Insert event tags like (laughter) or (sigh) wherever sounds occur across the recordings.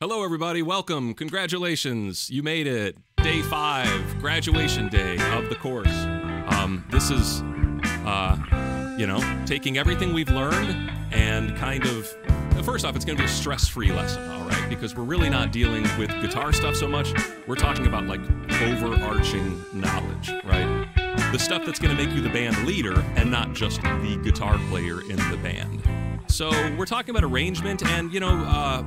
Hello, everybody. Welcome. Congratulations. You made it. Day five, graduation day of the course. Um, this is, uh, you know, taking everything we've learned and kind of. First off, it's going to be a stress free lesson, all right? Because we're really not dealing with guitar stuff so much. We're talking about like overarching knowledge, right? The stuff that's going to make you the band leader and not just the guitar player in the band. So we're talking about arrangement and you know uh,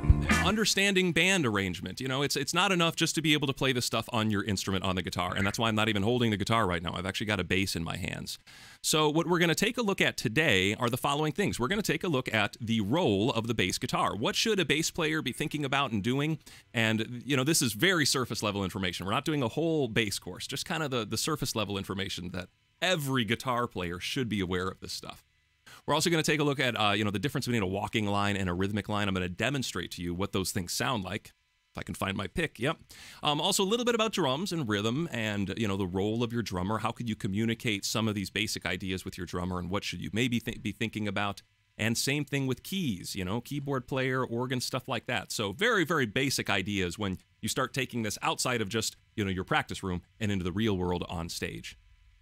understanding band arrangement. You know, it's it's not enough just to be able to play this stuff on your instrument on the guitar, and that's why I'm not even holding the guitar right now. I've actually got a bass in my hands. So what we're going to take a look at today are the following things. We're going to take a look at the role of the bass guitar. What should a bass player be thinking about and doing? And you know, this is very surface level information. We're not doing a whole bass course, just kind of the the surface level information that every guitar player should be aware of this stuff. We're also going to take a look at uh, you know the difference between a walking line and a rhythmic line. I'm going to demonstrate to you what those things sound like. If I can find my pick, yep. Um, also, a little bit about drums and rhythm, and you know the role of your drummer. How could you communicate some of these basic ideas with your drummer, and what should you maybe th- be thinking about? And same thing with keys, you know, keyboard player, organ, stuff like that. So very, very basic ideas when you start taking this outside of just you know your practice room and into the real world on stage.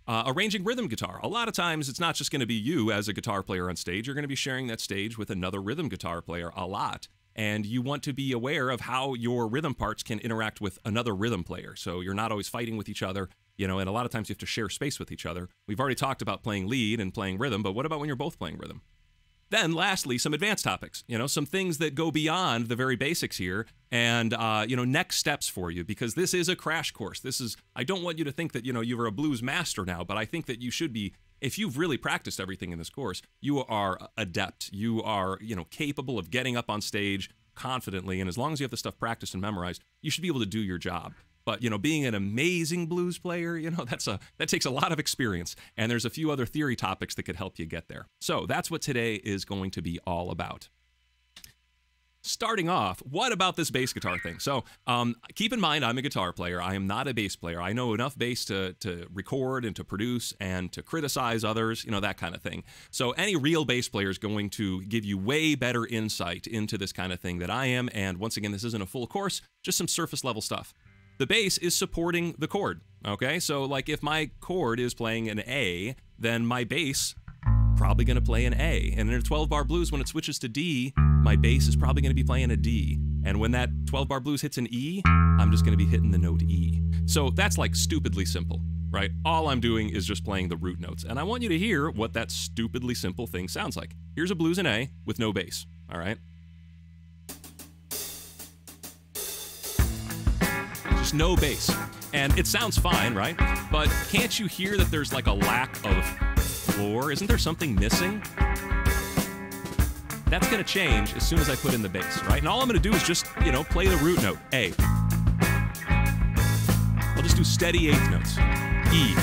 Uh, arranging rhythm guitar. A lot of times it's not just going to be you as a guitar player on stage. You're going to be sharing that stage with another rhythm guitar player a lot. And you want to be aware of how your rhythm parts can interact with another rhythm player. So you're not always fighting with each other, you know, and a lot of times you have to share space with each other. We've already talked about playing lead and playing rhythm, but what about when you're both playing rhythm? Then, lastly, some advanced topics. You know, some things that go beyond the very basics here, and uh, you know, next steps for you because this is a crash course. This is. I don't want you to think that you know you're a blues master now, but I think that you should be. If you've really practiced everything in this course, you are adept. You are, you know, capable of getting up on stage confidently, and as long as you have the stuff practiced and memorized, you should be able to do your job. But you know, being an amazing blues player, you know, (laughs) that's a that takes a lot of experience. And there's a few other theory topics that could help you get there. So that's what today is going to be all about. Starting off, what about this bass guitar thing? So um, keep in mind, I'm a guitar player. I am not a bass player. I know enough bass to, to record and to produce and to criticize others, you know, that kind of thing. So any real bass player is going to give you way better insight into this kind of thing that I am. And once again, this isn't a full course, just some surface level stuff the bass is supporting the chord. Okay, so like if my chord is playing an A, then my bass probably going to play an A. And in a 12 bar blues, when it switches to D, my bass is probably going to be playing a D. And when that 12 bar blues hits an E, I'm just going to be hitting the note E. So that's like stupidly simple, right? All I'm doing is just playing the root notes. And I want you to hear what that stupidly simple thing sounds like. Here's a blues in A with no bass, all right? No bass. And it sounds fine, right? But can't you hear that there's like a lack of floor? Isn't there something missing? That's gonna change as soon as I put in the bass, right? And all I'm gonna do is just, you know, play the root note, A. I'll just do steady eighth notes. E.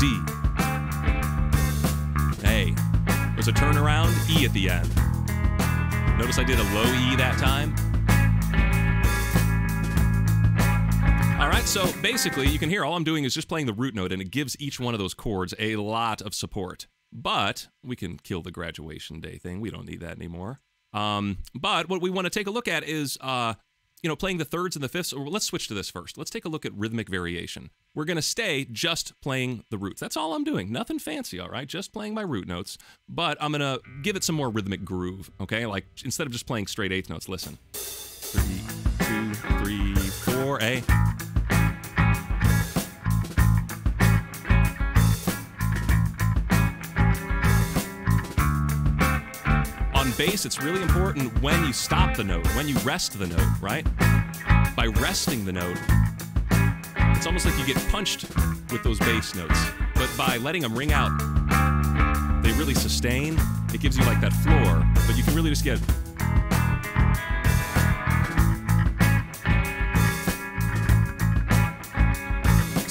D. A. There's a turnaround, E at the end. Notice I did a low E that time. Right, so basically, you can hear all I'm doing is just playing the root note, and it gives each one of those chords a lot of support. But we can kill the graduation day thing. We don't need that anymore. Um, but what we want to take a look at is, uh, you know, playing the thirds and the fifths. Or let's switch to this first. Let's take a look at rhythmic variation. We're going to stay just playing the roots. That's all I'm doing. Nothing fancy, all right? Just playing my root notes. But I'm going to give it some more rhythmic groove, okay? Like instead of just playing straight eighth notes, listen. Three, two, three, four, A. bass, it's really important when you stop the note, when you rest the note, right? By resting the note, it's almost like you get punched with those bass notes. But by letting them ring out, they really sustain. It gives you like that floor, but you can really just get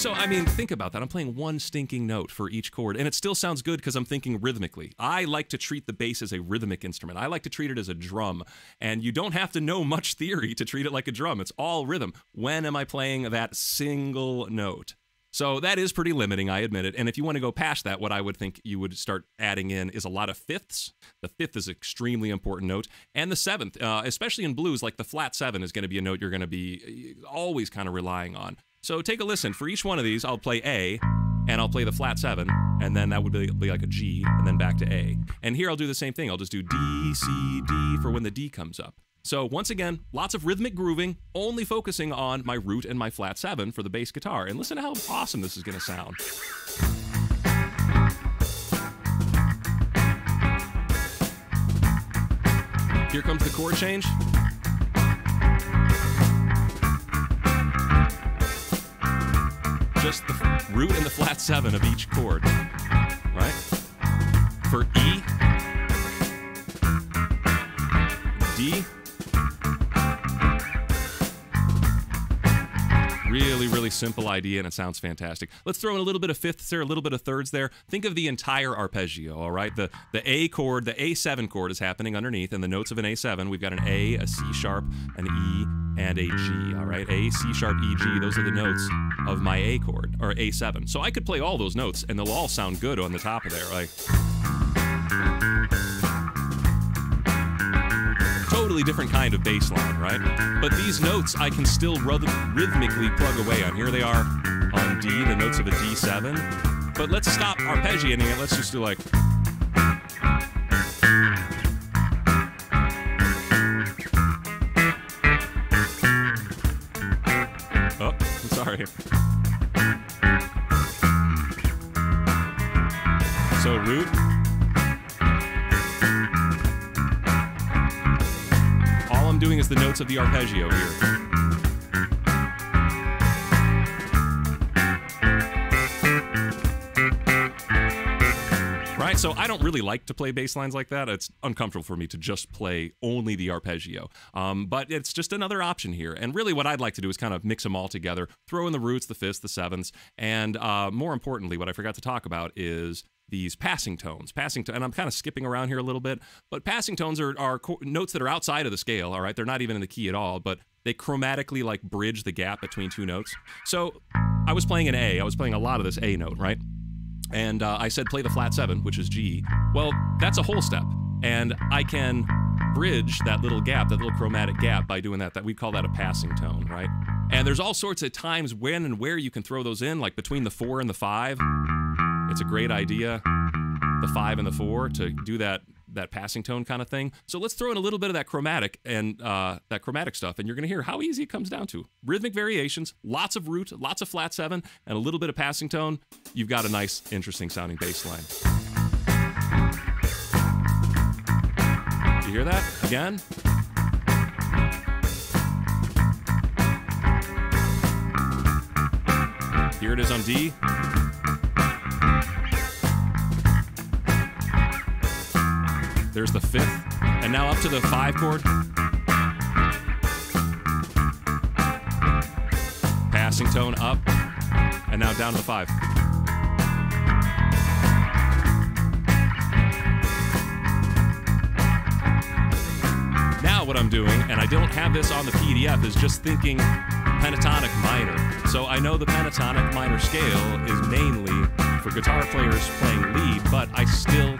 So, I mean, think about that. I'm playing one stinking note for each chord, and it still sounds good because I'm thinking rhythmically. I like to treat the bass as a rhythmic instrument. I like to treat it as a drum, and you don't have to know much (laughs) theory to treat it like a drum. It's all rhythm. When am I playing that single note? So that is pretty limiting, I admit it. And if you want to go past that, what I would think you would start adding in is a lot of fifths. The fifth is an extremely important note, and the seventh, uh, especially in blues, like the flat seven is going to be a note you're going to be uh, always kind of relying on. So take a listen. For each one of these, I'll play A, and I'll play the flat seven, and then that would be, be, like a G, and then back to A. And here I'll do the same thing. I'll just do D, C, D for when the D comes up. So once again, lots of rhythmic grooving, only focusing on my root and my flat seven for the bass guitar. And listen to how awesome this is going to sound. Here comes the chord change. Just the root and the flat seven of each chord, right? For E, D, Really, really simple idea, and it sounds fantastic. Let's throw in a little bit of fifths there, a little bit of thirds there. Think of the entire arpeggio, all right? The the A chord, the A7 chord is happening underneath, and the notes of an A7, we've got an A, a C sharp, an E, and a G, all right? A, C sharp, E, G, those are the notes of my A chord, or A7. So I could play all those notes, and they'll all sound good on the top of there, like totally different kind of bass line, right? But these notes I can still rhythmically plug away on. Here they are on D, the notes of a D7. But let's stop arpeggiating it. Let's just do like. Oh, I'm sorry. So root. Doing is the notes of the arpeggio here. Right, so I don't really like to play bass lines like that. It's uncomfortable for me to just play only the arpeggio. Um, but it's just another option here. And really, what I'd like to do is kind of mix them all together, throw in the roots, the fifths, the sevenths, and uh, more importantly, what I forgot to talk about is these passing tones. Passing to, and I'm kind of skipping around here a little bit, but passing tones are, are notes that are outside of the scale, all right? They're not even in the key at all, but they chromatically like bridge the gap between two notes. So I was playing an A. I was playing a lot of this A note, right? And uh, I said play the flat seven, which is G. Well, that's a whole step. And I can bridge that little gap, that little chromatic gap by doing that. That we call that a passing tone, right? And there's all sorts of times when and where you can throw those in, like between the four and the five. It's a great idea, the five and the four, to do that that passing tone kind of thing. So let's throw in a little bit of that chromatic and uh, that chromatic stuff, and you're going to hear how easy it comes down to rhythmic variations, lots of root, lots of flat seven, and a little bit of passing tone. You've got a nice, interesting sounding bass line. You hear that again? Here it is on D. There's the fifth. And now up to the five chord. Passing tone up. And now down to the five. Now what I'm doing, and I don't have this on the PDF, is just thinking pentatonic minor. So I know the pentatonic minor scale is mainly for guitar players playing lead, but I still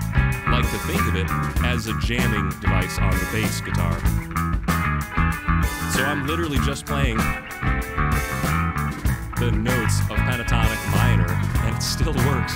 like to think of it as a jamming device on the bass guitar. So I'm literally just playing the notes of pentatonic minor, and it still works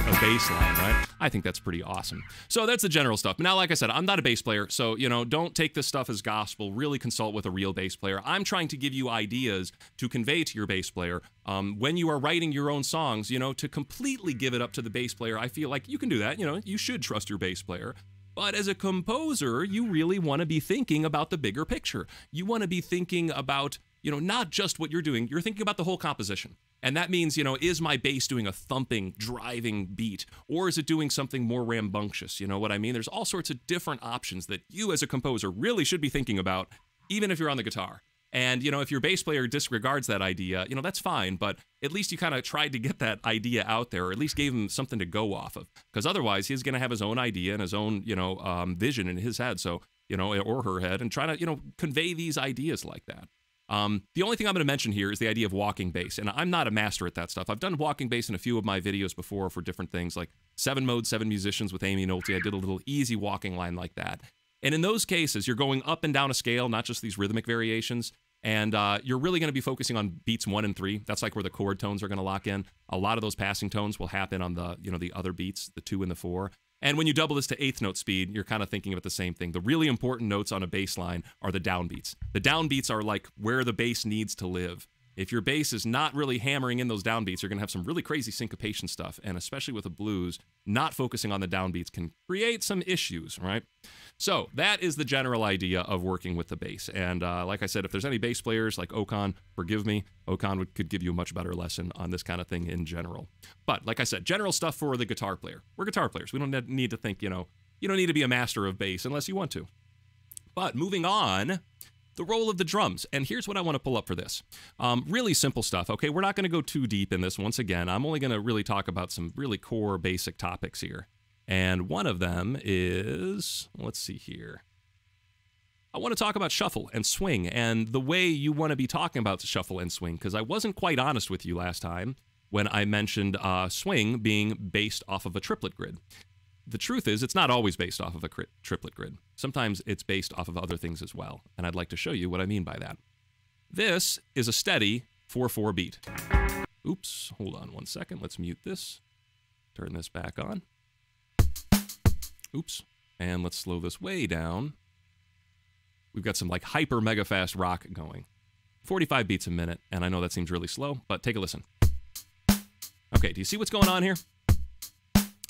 as a bass line, right? I think that's pretty awesome. So that's the general stuff. Now, like I said, I'm not a bass player, so you know, don't take this stuff as gospel. Really consult with a real bass player. I'm trying to give you ideas to convey to your bass player um, when you are writing your own songs. You know, to completely give it up to the bass player. I feel like you can do that. You know, you should trust your bass player. But as a composer, you really want to be thinking about the bigger picture. You want to be thinking about, you know, not just what you're doing, you're thinking about the whole composition. And that means, you know, is my bass doing a thumping, driving beat, or is it doing something more rambunctious? You know what I mean? There's all sorts of different options that you as a composer really should be thinking about, even if you're on the guitar. And, you know, if your bass player disregards that idea, you know, that's fine, but at least you kind of tried to get that idea out there, or at least gave him something to go off of. Because otherwise, he's going to have his own idea and his own, you know, um, vision in his head. So, you know, or her head, and try to, you know, convey these ideas like that. Um, the only thing I'm going to mention here is the idea of walking bass, and I'm not a master at that stuff. I've done walking bass in a few of my videos before for different things, like seven mode, seven musicians with Amy Nolte. I did a little easy walking line like that. And in those cases, you're going up and down a scale, not just these rhythmic variations. And uh, you're really going to be focusing on beats one and three. That's like where the chord tones are going to lock in. A lot of those passing tones will happen on the you know the other beats, the two and the four. And when you double this to eighth note speed, you're kind of thinking about the same thing. The really important notes on a bass line are the downbeats. The downbeats are like where the bass needs to live. If your bass is not really hammering in those downbeats, you're going to have some really crazy syncopation stuff. And especially with a blues, not focusing on the downbeats can create some issues, right? So that is the general idea of working with the bass. And uh, like I said, if there's any bass players like Okan, forgive me, Okan would, could give you a much better lesson on this kind of thing in general. But like I said, general stuff for the guitar player. We're guitar players. We don't need to think, you know, you don't need to be a master of bass unless you want to. But moving on, the role of the drums. And here's what I want to pull up for this. Um, really simple stuff. Okay, we're not going to go too deep in this once again. I'm only going to really talk about some really core basic topics here. And one of them is, let's see here. I want to talk about shuffle and swing and the way you want to be talking about shuffle and swing, because I wasn't quite honest with you last time when I mentioned uh, swing being based off of a triplet grid. The truth is, it's not always based off of a triplet grid. Sometimes it's based off of other things as well, and I'd like to show you what I mean by that. This is a steady 4-4 beat. Oops, hold on one second. Let's mute this. Turn this back on. Oops. And let's slow this way down. We've got some like hyper mega fast rock going. 45 beats a minute, and I know that seems really slow, but take a listen. Okay, do you see what's going on here?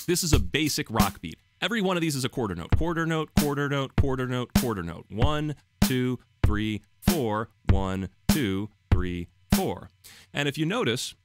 This is a basic rock beat. Every one of these is a quarter note. Quarter note, quarter note, quarter note, quarter note. One, two, three, four. One, two, three, four. And if you notice,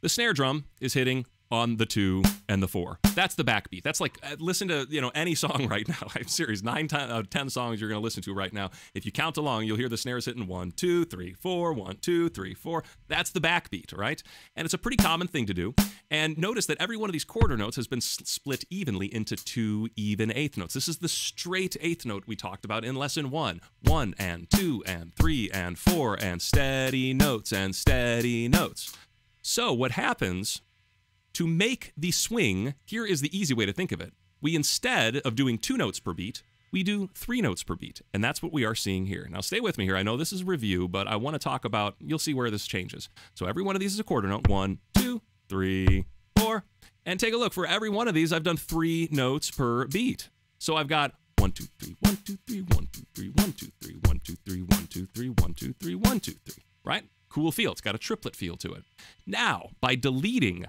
the snare drum is hitting on the two and the four. That's the backbeat. That's like uh, listen to you know any song (laughs) right now. I'm serious. Nine ten, uh, ten songs you're gonna listen to right now. If you count along, you'll hear the snares hitting one, two, three, four, one, two, three, four. That's the backbeat, right? And it's a pretty common thing to do. And notice that every one of these quarter notes has been split evenly into two even eighth notes. This is the straight eighth note we talked about in lesson one. One and two and three and four and steady notes and steady notes. So what happens to make the swing, here is the easy way to think of it. We instead of doing two notes per beat, we do three notes per beat. And that's what we are seeing here. Now stay with me here. I know this is a review, but I want to talk about, you'll see where this changes. So every one of these is a quarter note. One, two, three, four. And take a look. For every one of these, I've done three notes per beat. So I've got one, two, three, one, two, three, one, two, three, one, two, three, one, two, three, one, two, three, one, two, three, one, two, three. Right? Cool feel. It's got a triplet feel to it. Now, by deleting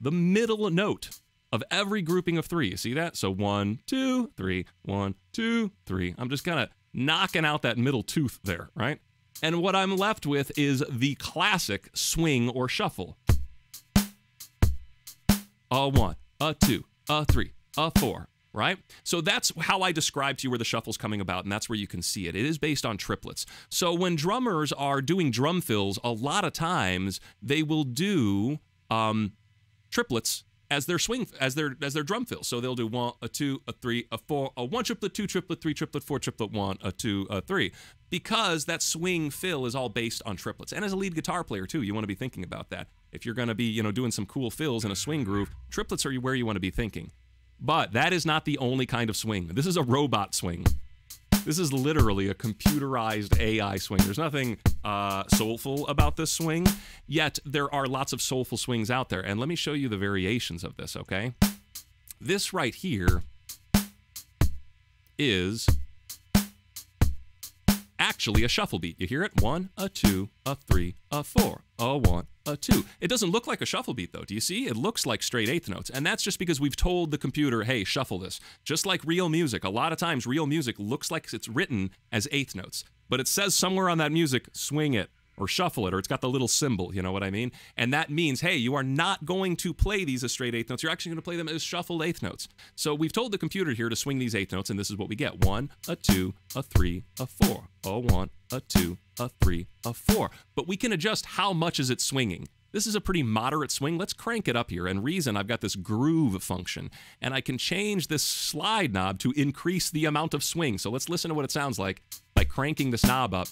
the middle note of every grouping of three. You see that? So one, two, three, one, two, three. I'm just kind of knocking out that middle tooth there, right? And what I'm left with is the classic swing or shuffle. A one, a two, a three, a four, right? So that's how I describe to you where the shuffle's coming about, and that's where you can see it. It is based on triplets. So when drummers are doing drum fills, a lot of times they will do um, triplets as their swing as their as their drum fill. So they'll do one, a two, a three, a four, a one triplet, two triplet, three triplet, four triplet, one, a two, a three. Because that swing fill is all based on triplets. And as a lead guitar player too, you want to be thinking about that. If you're going to be, you know, doing some cool fills in a swing groove, triplets are where you want to be thinking. But that is not the only kind of swing. This is a robot swing. This is literally a computerized AI swing. There's nothing uh, soulful about this swing, yet there are lots of soulful swings out there. And let me show you the variations of this, okay? This right here is actually a shuffle beat. You hear it? One, a two, a three, a four, a one, a two. It doesn't look like a shuffle beat though. Do you see? It looks like straight eighth notes. And that's just because we've told the computer, hey, shuffle this. Just like real music. A lot of times real music looks like it's written as eighth notes. But it says somewhere on that music, swing it, or shuffle it, or it's got the little symbol, you know what I mean? And that means, hey, you are not going to play these as straight eighth notes. You're actually going to play them as shuffled eighth notes. So we've told the computer here to swing these eighth notes, and this is what we get one, a two, a three, a four, a one, a two, a three, a four. But we can adjust how much is it swinging. This is a pretty moderate swing. Let's crank it up here. And reason I've got this groove function, and I can change this slide knob to increase the amount of swing. So let's listen to what it sounds like by cranking this knob up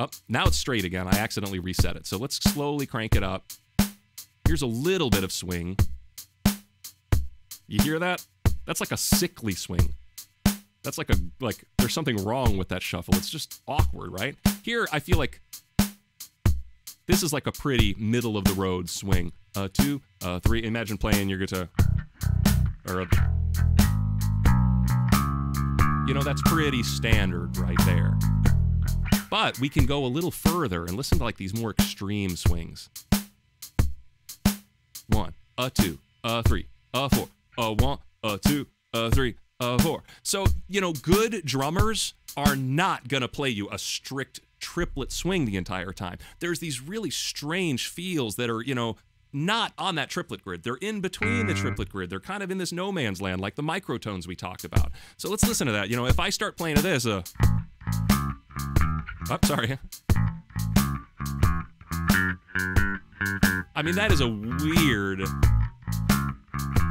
Oh, now it's straight again. I accidentally reset it. So let's slowly crank it up. Here's a little bit of swing. You hear that? That's like a sickly swing. That's like a like there's something wrong with that shuffle. It's just awkward, right? Here I feel like this is like a pretty middle of the road swing. Uh two, uh three. Imagine playing your guitar or a, you know that's pretty standard right there. But we can go a little further and listen to like these more extreme swings. One, a two, a three, a four, a one, a two, a three, a four. So, you know, good drummers are not going to play you a strict triplet swing the entire time. There's these really strange feels that are, you know, not on that triplet grid. They're in between the triplet grid. They're kind of in this no man's land, like the microtones we talked about. So let's listen to that. You know, if I start playing to this, uh, oh, sorry. I mean, that is a weird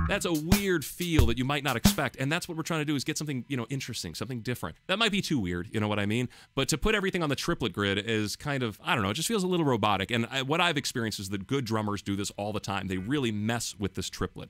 that's a weird feel that you might not expect and that's what we're trying to do is get something you know interesting something different. That might be too weird you know what i mean? But to put everything on the triplet grid is kind of i don't know it just feels a little robotic. And I, what i've experienced is that good drummers do this all the time. They really mess with this triplet.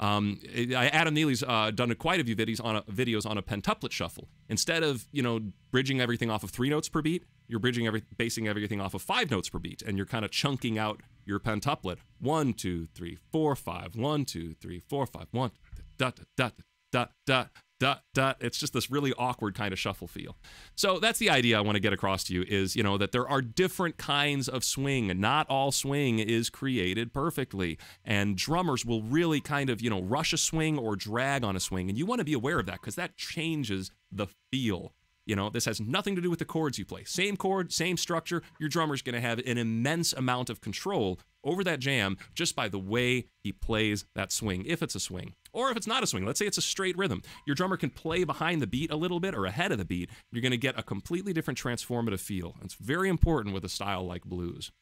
Um, Adam Neely's uh, done quite a few videos on a, videos on a pentuplet shuffle. Instead of you know bridging everything off of three notes per beat, you're bridging every basing everything off of five notes per beat, and you're kind of chunking out your pentuplet. One, two, three, four, five. One, two, three, four, five. One, dot, dot, dot, dot, dot, dot. It's just this really awkward kind of shuffle feel. So that's the idea I want to get across to you is, you know, that there are different kinds of swing. Not all swing is created perfectly. And drummers will really kind of, you know, rush a swing or drag on a swing. And you want to be aware of that because that changes the feel you know, this has nothing to do with the chords you play. Same chord, same structure. Your drummer's going to have an immense amount of control over that jam just by the way he plays that swing, if it's a swing. Or if it's not a swing, let's say it's a straight rhythm. Your drummer can play behind the beat a little bit or ahead of the beat. You're going to get a completely different transformative feel. It's very important with a style like blues.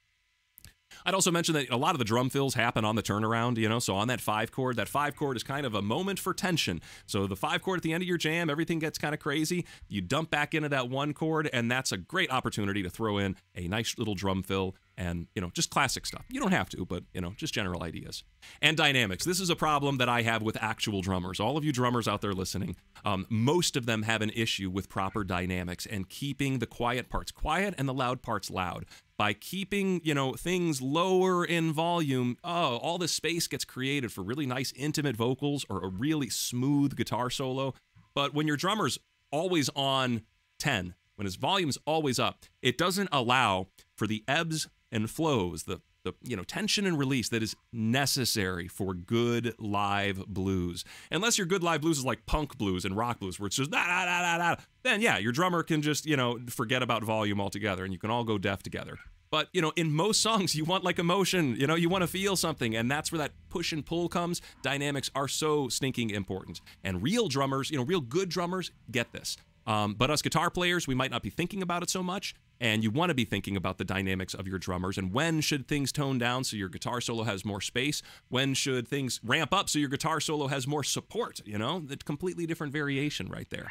I'd also mention that a lot of the drum fills happen on the turnaround, you know, so on that five chord, that five chord is kind of a moment for tension. So the five chord at the end of your jam, everything gets kind of crazy. You dump back into that one chord, and that's a great opportunity to throw in a nice little drum fill and you know just classic stuff. You don't have to but you know just general ideas. And dynamics. This is a problem that i have with actual drummers. All of you drummers out there listening um, most of them have an issue with proper dynamics and keeping the quiet parts quiet and the loud parts loud. By keeping you know things lower in volume oh all this space gets created for really nice intimate vocals or a really smooth guitar solo. But when your drummer's always on 10 when his volume's always up it doesn't allow for the ebbs and flows, the the you know tension and release that is necessary for good live blues. Unless your good live blues is like punk blues and rock blues, where it's just da da da da da, then yeah, your drummer can just you know forget about volume altogether, and you can all go deaf together. But you know, in most songs, you want like emotion. You know, you want to feel something, and that's where that push and pull comes. Dynamics are so stinking important, and real drummers, you know, real good drummers get this. Um, but us guitar players, we might not be thinking about it so much. And you want to be thinking about the dynamics of your drummers and when should things tone down so your guitar solo has more space? When should things ramp up so your guitar solo has more support? You know, the completely different variation right there.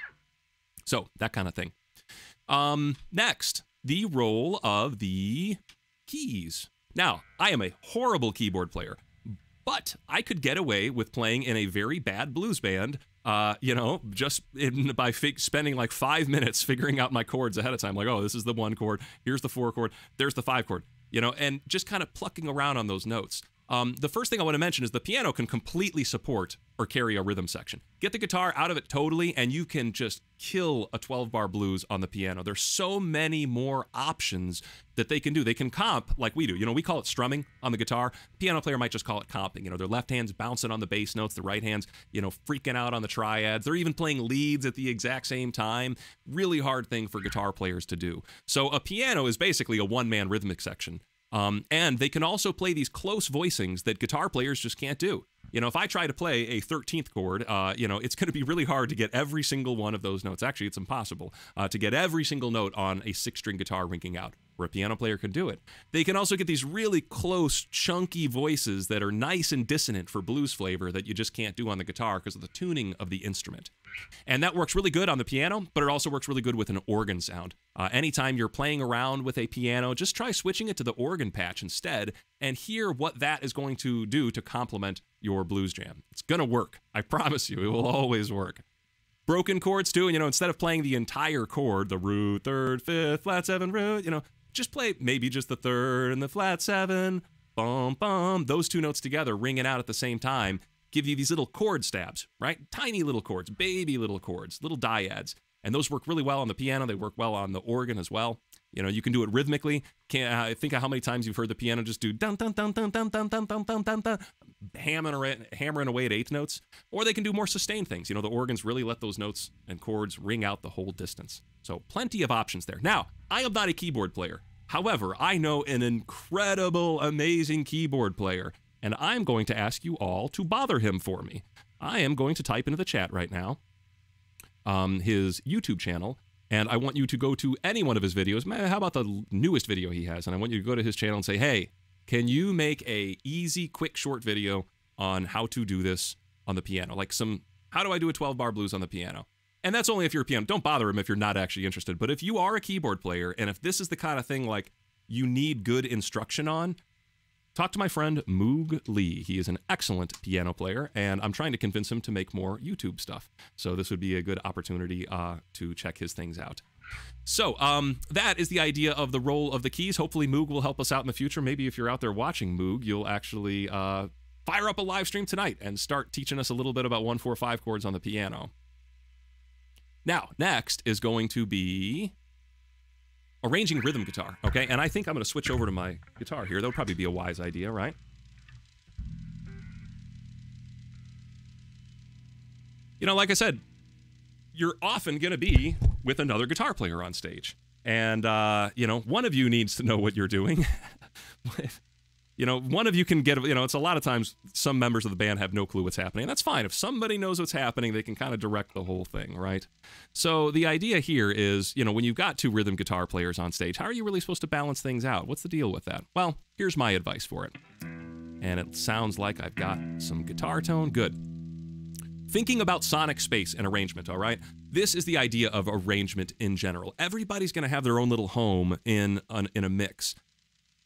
So that kind of thing. Um, next, the role of the keys. Now, I am a horrible keyboard player, but I could get away with playing in a very bad blues band uh, you know, just in, by spending like five minutes figuring out my chords ahead of time, like, oh, this is the one chord, here's the four chord, there's the five chord, you know, and just kind of plucking around on those notes. Um, the first thing I want to mention is the piano can completely support or carry a rhythm section. Get the guitar out of it totally, and you can just kill a 12 bar blues on the piano. There's so many more options that they can do. They can comp like we do. You know, we call it strumming on the guitar. piano player might just call it comping. You know, their left hand's bouncing on the bass notes, the right hand's, you know, freaking out on the triads. They're even playing leads at the exact same time. Really hard thing for guitar players to do. So a piano is basically a one man rhythmic section. Um, and they can also play these close voicings that guitar players just can't do. You know, if I try to play a 13th chord, uh, you know, it's going to be really hard to get every single one of those notes. Actually, it's impossible uh, to get every single note on a six string guitar ringing out. Where a piano player can do it. They can also get these really close, chunky voices that are nice and dissonant for blues flavor that you just can't do on the guitar because of the tuning of the instrument. And that works really good on the piano, but it also works really good with an organ sound. Uh, anytime you're playing around with a piano, just try switching it to the organ patch instead and hear what that is going to do to complement your blues jam. It's going to work. I promise you, it will always work broken chords too. And, you know, instead of playing the entire chord, the root, third, fifth, flat seven, root, you know, just play maybe just the third and the flat seven, bum, bum, those two notes together ringing out at the same time give you these little chord stabs, right? Tiny little chords, baby little chords, little dyads. And those work really well on the piano. They work well on the organ as well. You know, you can do it rhythmically. Can't uh, think of how many times you've heard the piano just do dun dun dun dun dun dun dun dun dun dun hammering hammering away at eighth notes. Or they can do more sustained things. You know, the organs really let those notes and chords ring out the whole distance. So plenty of options there. Now, I am not a keyboard player. However, I know an incredible, amazing keyboard player, and I'm going to ask you all to bother him for me. I am going to type into the chat right now um, his YouTube channel, and I want you to go to any one of his videos. How about the newest video he has? And I want you to go to his channel and say, "Hey, can you make a easy, quick, short video on how to do this on the piano? Like some, how do I do a 12 bar blues on the piano?" And that's only if you're a piano. Don't bother him if you're not actually interested. But if you are a keyboard player and if this is the kind of thing like you need good instruction on, talk to my friend Moog Lee. He is an excellent piano player, and I'm trying to convince him to make more YouTube stuff. So this would be a good opportunity uh, to check his things out. So um, that is the idea of the role of the keys. Hopefully, Moog will help us out in the future. Maybe if you're out there watching Moog, you'll actually uh, fire up a live stream tonight and start teaching us a little bit about one, four, five chords on the piano. Now, next is going to be arranging rhythm guitar, okay? And I think I'm going to switch over to my guitar here. That would probably be a wise idea, right? You know, like I said, you're often going to be with another guitar player on stage. And, uh, you know, one of you needs to know what you're doing. (laughs) you know, one of you can get, you know, it's a lot of times some members of the band have no clue what's happening. And That's fine. If somebody knows what's happening, they can kind of direct the whole thing, right? So the idea here is, you know, when you've got two rhythm guitar players on stage, how are you really supposed to balance things out? What's the deal with that? Well, here's my advice for it. And it sounds like I've got some guitar tone. Good. Thinking about sonic space and arrangement, all right? This is the idea of arrangement in general. Everybody's going to have their own little home in an, in a mix.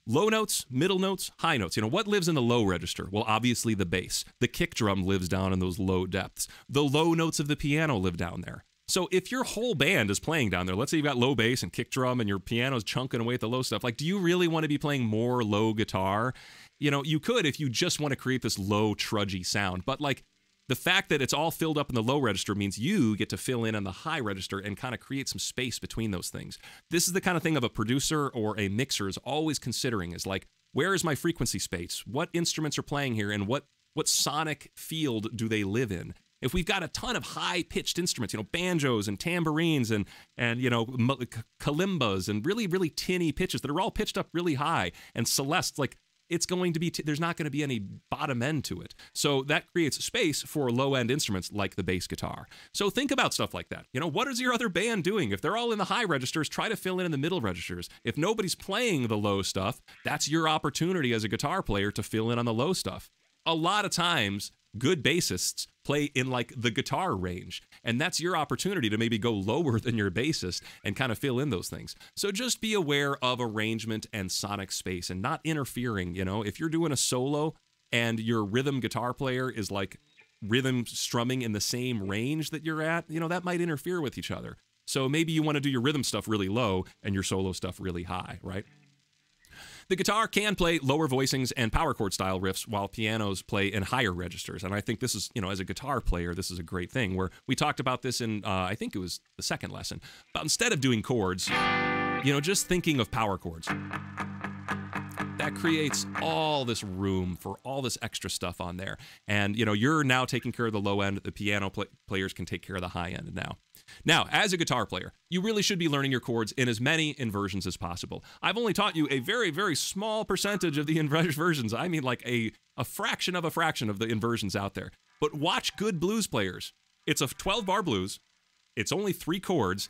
Low notes, middle notes, high notes. You know, what lives in the low register? Well, obviously the bass. The kick drum lives down in those low depths. The low notes of the piano live down there. So if your whole band is playing down there, let's say you've got low bass and kick drum and your piano's chunking away at the low stuff, like do you really want to be playing more low guitar? You know, you could if you just want to create this low trudgy sound, but like the fact that it's all filled up in the low register means you get to fill in on the high register and kind of create some space between those things. This is the kind of thing of a producer or a mixer is always considering is like, where is my frequency space? What instruments are playing here and what what sonic field do they live in? If we've got a ton of high pitched instruments, you know, banjos and tambourines and and you know kalimbas and really really tinny pitches that are all pitched up really high and celeste like it's going to be t- there's not going to be any bottom end to it. So that creates space for low end instruments like the bass guitar. So think about stuff like that. You know, what is your other band doing? If they're all in the high registers, try to fill in in the middle registers. If nobody's playing the low stuff, that's your opportunity as a guitar player to fill in on the low stuff. A lot of times, good bassists play in like the guitar range. And that's your opportunity to maybe go lower than your bassist and kind of fill in those things. So just be aware of arrangement and sonic space and not interfering. You know, if you're doing a solo and your rhythm guitar player is like rhythm strumming in the same range that you're at, you know, that might interfere with each other. So maybe you want to do your rhythm stuff really low and your solo stuff really high, right? The guitar can play lower voicings and power chord style riffs while pianos play in higher registers. And I think this is, you know, as a guitar player, this is a great thing where we talked about this in, uh, I think it was the second lesson. But instead of doing chords, you know, just thinking of power chords that creates all this room for all this extra stuff on there. And you know, you're now taking care of the low end. The piano pl- players can take care of the high end now. Now, as a guitar player, you really should be learning your chords in as many inversions as possible. I've only taught you a very, very small percentage of the (laughs) inversions. I mean, like a, a fraction of a fraction of the inversions out there. But watch good blues players. It's a 12 bar blues, it's only three chords.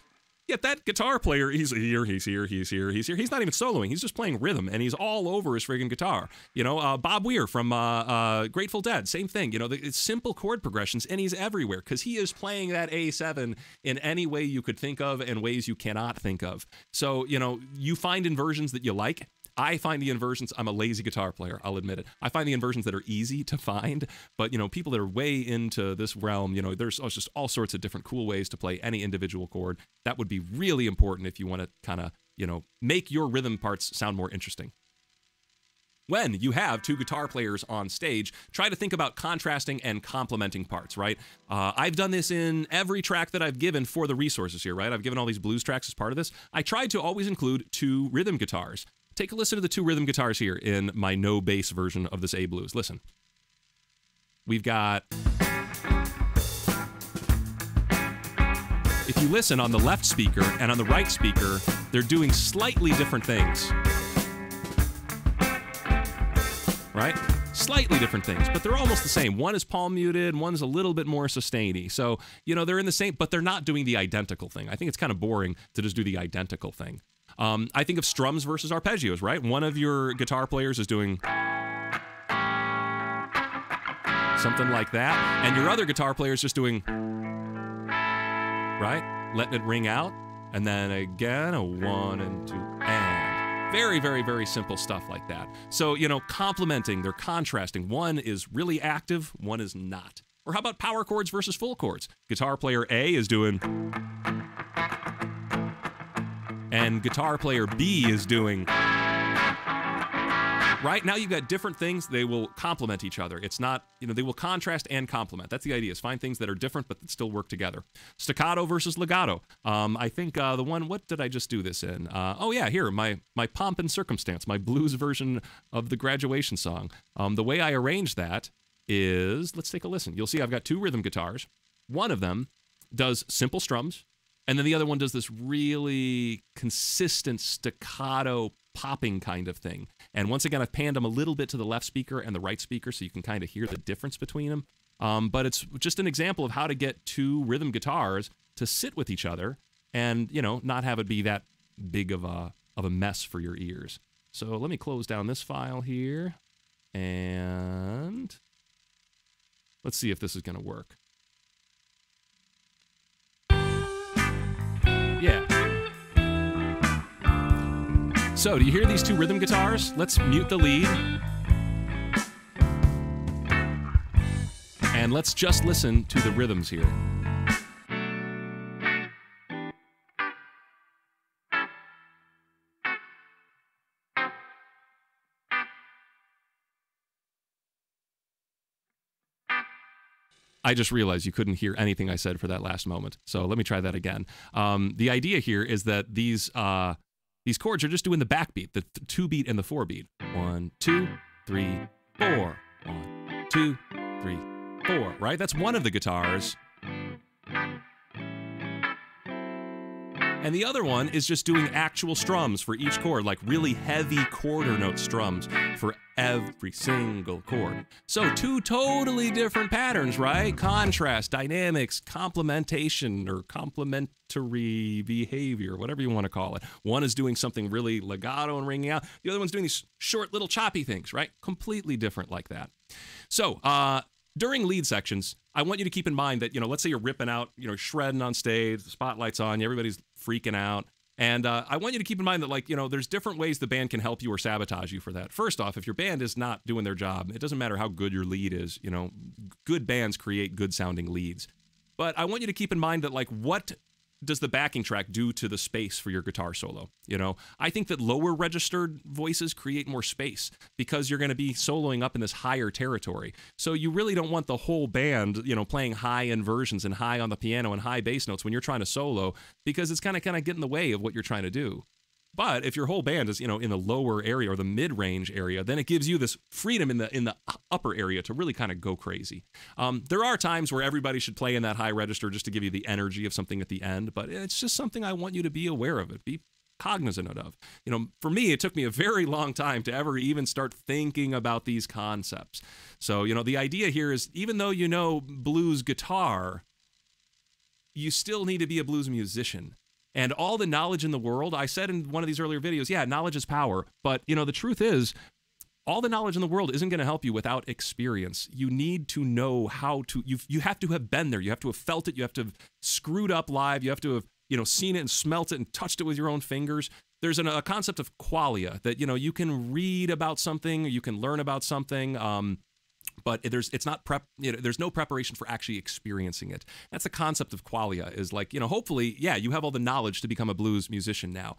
Yet that guitar player, he's here, he's here, he's here, he's here. He's not even soloing. He's just playing rhythm, and he's all over his friggin' guitar. You know, uh, Bob Weir from uh, uh, Grateful Dead, same thing. You know, the, it's simple chord progressions, and he's everywhere because he is playing that A7 in any way you could think of and ways you cannot think of. So, you know, you find inversions that you like, I find the inversions, I'm a lazy guitar player, I'll admit it. I find the inversions that are easy to find, but you know, people that are way into this realm, you know, there's just all sorts of different cool ways to play any individual chord. That would be really important if you want to kind of, you know, make your rhythm parts sound more interesting. When you have two guitar players on stage, try to think about contrasting and complementing parts, right? Uh, I've done this in every track that I've given for the resources here, right? I've given all these blues tracks as part of this. I tried to always include two rhythm guitars take a listen to the two rhythm guitars here in my no bass version of this A blues. Listen. We've got. If you listen on the left speaker and on the right speaker, they're doing slightly different things. Right? Slightly different things, but they're almost the same. One is palm muted, one's a little bit more sustainy. So, you know, they're in the same, but they're not doing the identical thing. I think it's kind of boring to just do the identical thing. Um, I think of strums versus arpeggios, right? One of your guitar players is doing something like that, and your other guitar player is just doing, right? Letting it ring out, and then again, a one and two, and. Very, very, very simple stuff like that. So, you know, complementing, they're contrasting. One is really active, one is not. Or how about power chords versus full chords? Guitar player A is doing and guitar player B is doing. Right now, you've got different things. They will complement each other. It's not, you know, they will contrast and complement. That's the idea. Is find things that are different but that still work together. Staccato versus legato. Um, I think uh, the one. What did I just do this in? Uh, oh yeah, here my my pomp and circumstance, my blues version of the graduation song. Um, the way I arrange that is, let's take a listen. You'll see I've got two rhythm guitars. One of them does simple strums and then the other one does this really consistent staccato popping kind of thing. And once again, I've panned them a little bit to the left speaker and the right speaker so you can kind of hear the difference between them. Um, but it's just an example of how to get two rhythm guitars to sit with each other and, you know, not have it be that big of a, of a mess for your ears. So let me close down this file here and let's see if this is going to work. Yeah. So, do you hear these two rhythm guitars? Let's mute the lead. And let's just listen to the rhythms here. I just realized you couldn't hear anything I said for that last moment. So let me try that again. Um, the idea here is that these uh, these chords are just doing the backbeat, the th- two beat and the four beat. One, two, three, four. One, two, three, four. Right? That's one of the guitars. And the other one is just doing actual strums for each chord, like really heavy quarter note strums for every single chord. So, two totally different patterns, right? Contrast, dynamics, complementation, or complementary behavior, whatever you want to call it. One is doing something really legato and ringing out, the other one's doing these short little choppy things, right? Completely different like that. So, uh, during lead sections, I want you to keep in mind that, you know, let's say you're ripping out, you know, shredding on stage, the spotlight's on you, everybody's freaking out. And uh, I want you to keep in mind that, like, you know, there's different ways the band can help you or sabotage you for that. First off, if your band is not doing their job, it doesn't matter how good your lead is. You know, good bands create good sounding leads. But I want you to keep in mind that, like, what does the backing track do to the space for your guitar solo? You know, I think that lower registered voices create more space because you're going to be soloing up in this higher territory. So you really don't want the whole band, you know, playing high inversions and high on the piano and high bass notes when you're trying to solo because it's kind of kind of get in the way of what you're trying to do. But if your whole band is, you know, in the lower area or the mid-range area, then it gives you this freedom in the in the upper area to really kind of go crazy. Um, there are times where everybody should play in that high register just to give you the energy of something at the end, but it's just something I want you to be aware of it. Be cognizant of. You know, for me, it took me a very long time to ever even start thinking about these concepts. So, you know, the idea here is even though you know blues guitar, you still need to be a blues musician And all the knowledge in the world, I said in one of these earlier videos, yeah, knowledge is power. But, you know, the truth is, all the knowledge in the world isn't going to help you without experience. You need to know how to you you have to have been there. You have to have felt it. You have to have screwed up live. You have to have, you know, seen it and smelt it and touched it with your own fingers. There's an, a concept of qualia that, you know, you can read about something, you can learn about something, um, but there's it's not prep you know there's no preparation for actually experiencing it that's the concept of qualia is like you know hopefully yeah you have all the knowledge to become a blues musician now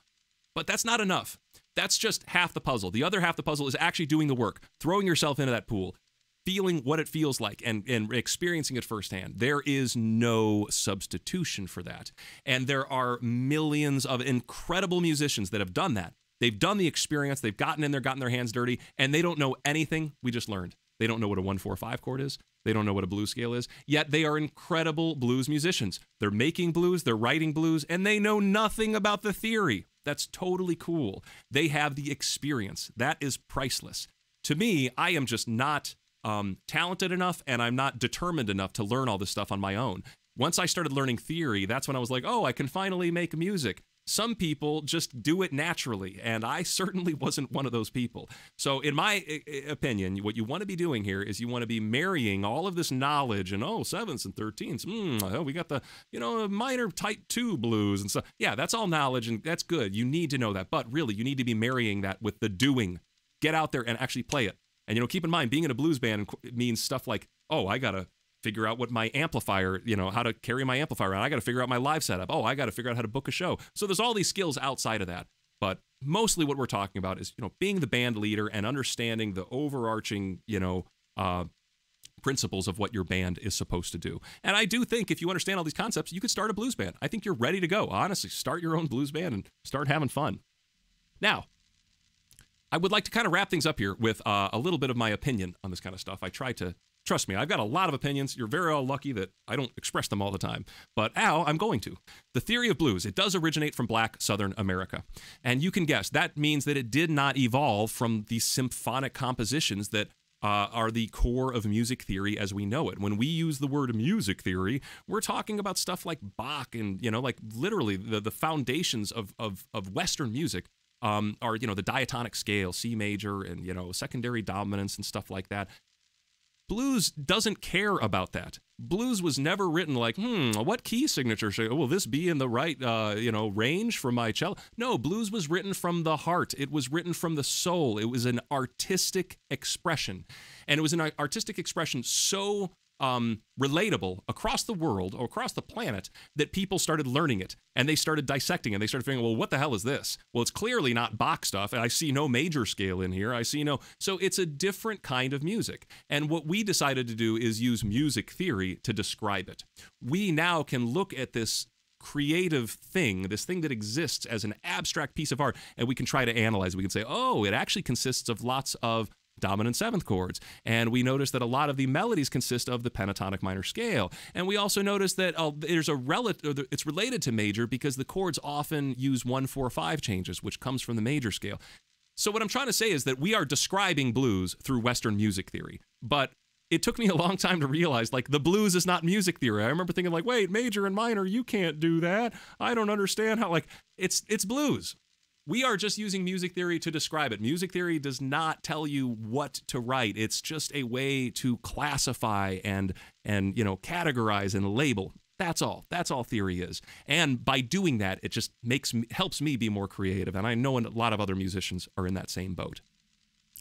but that's not enough that's just half the puzzle. The other half the puzzle is actually doing the work, throwing yourself into that pool, feeling what it feels like and, and experiencing it firsthand. There is no substitution for that. And there are millions of incredible musicians that have done that. They've done the experience, they've gotten in there, gotten their hands dirty, and they don't know anything we just learned. They don't know what a 145 chord is. They don't know what a blues scale is. Yet they are incredible blues musicians. They're making blues, they're writing blues, and they know nothing about the theory. That's totally cool. They have the experience. That is priceless. To me, I am just not um, talented enough and I'm not determined enough to learn all this stuff on my own. Once I started learning theory, that's when I was like, oh, I can finally make music. Some people just do it naturally, and I certainly wasn't one of those people. So, in my opinion, what you want to be doing here is you want to be marrying all of this knowledge and oh, sevenths and thirteens. Mm, oh, we got the you know minor type two blues and stuff. Yeah, that's all knowledge, and that's good. You need to know that, but really, you need to be marrying that with the doing. Get out there and actually play it. And you know, keep in mind, being in a blues band means stuff like, oh, I gotta figure out what my amplifier, you know, how to carry my amplifier around. I got to figure out my live setup. Oh, I got to figure out how to book a show. So there's all these skills outside of that. But mostly what we're talking about is, you know, being the band leader and understanding the overarching, you know, uh, principles of what your band is supposed to do. And I do think if you understand all these concepts, you could start a blues band. I think you're ready to go. Honestly, start your own blues band and start having fun. Now, I would like to kind of wrap things up here with uh, a little bit of my opinion on this kind of stuff. I try to Trust me, I've got a lot of opinions. You're very lucky that I don't express them all the time. But now I'm going to. The theory of blues, it does originate from black Southern America. And you can guess that means that it did not evolve from the symphonic compositions that uh, are the core of music theory as we know it. When we use the word music theory, we're talking about stuff like Bach and, you know, like literally the, the foundations of, of, of Western music um, are, you know, the diatonic scale, C major, and, you know, secondary dominants and stuff like that. Blues doesn't care about that. Blues was never written like, hmm, what key signature should will this be in the right, uh, you know, range for my cello? No, blues was written from the heart. It was written from the soul. It was an artistic expression, and it was an artistic expression so um, relatable across the world or across the planet that people started learning it and they started dissecting and they started figuring, well, what the hell is this? Well, it's clearly not Bach stuff. I see no major scale in here. I see no. So it's a different kind of music. And what we decided to do is use music theory to describe it. We now can look at this creative thing, this thing that exists as an abstract piece of art, and we can try to analyze. We can say, oh, it actually consists of lots of dominant seventh chords. And we notice that a lot of the melodies consist of the pentatonic minor scale. And we also notice that uh, there's a relative, it's related to major because the chords often use one, four, five changes, which comes from the major scale. So what I'm trying to say is that we are describing blues through Western music theory, but it took me a long time to realize like the blues is not music theory. I remember thinking like, wait, major and minor, you can't do that. I don't understand how like it's it's blues. We are just using music theory to describe it. Music theory does not tell you what to write. It's just a way to classify and and you know categorize and label. That's all. That's all theory is. And by doing that, it just makes me, helps me be more creative. And I know a lot of other musicians are in that same boat.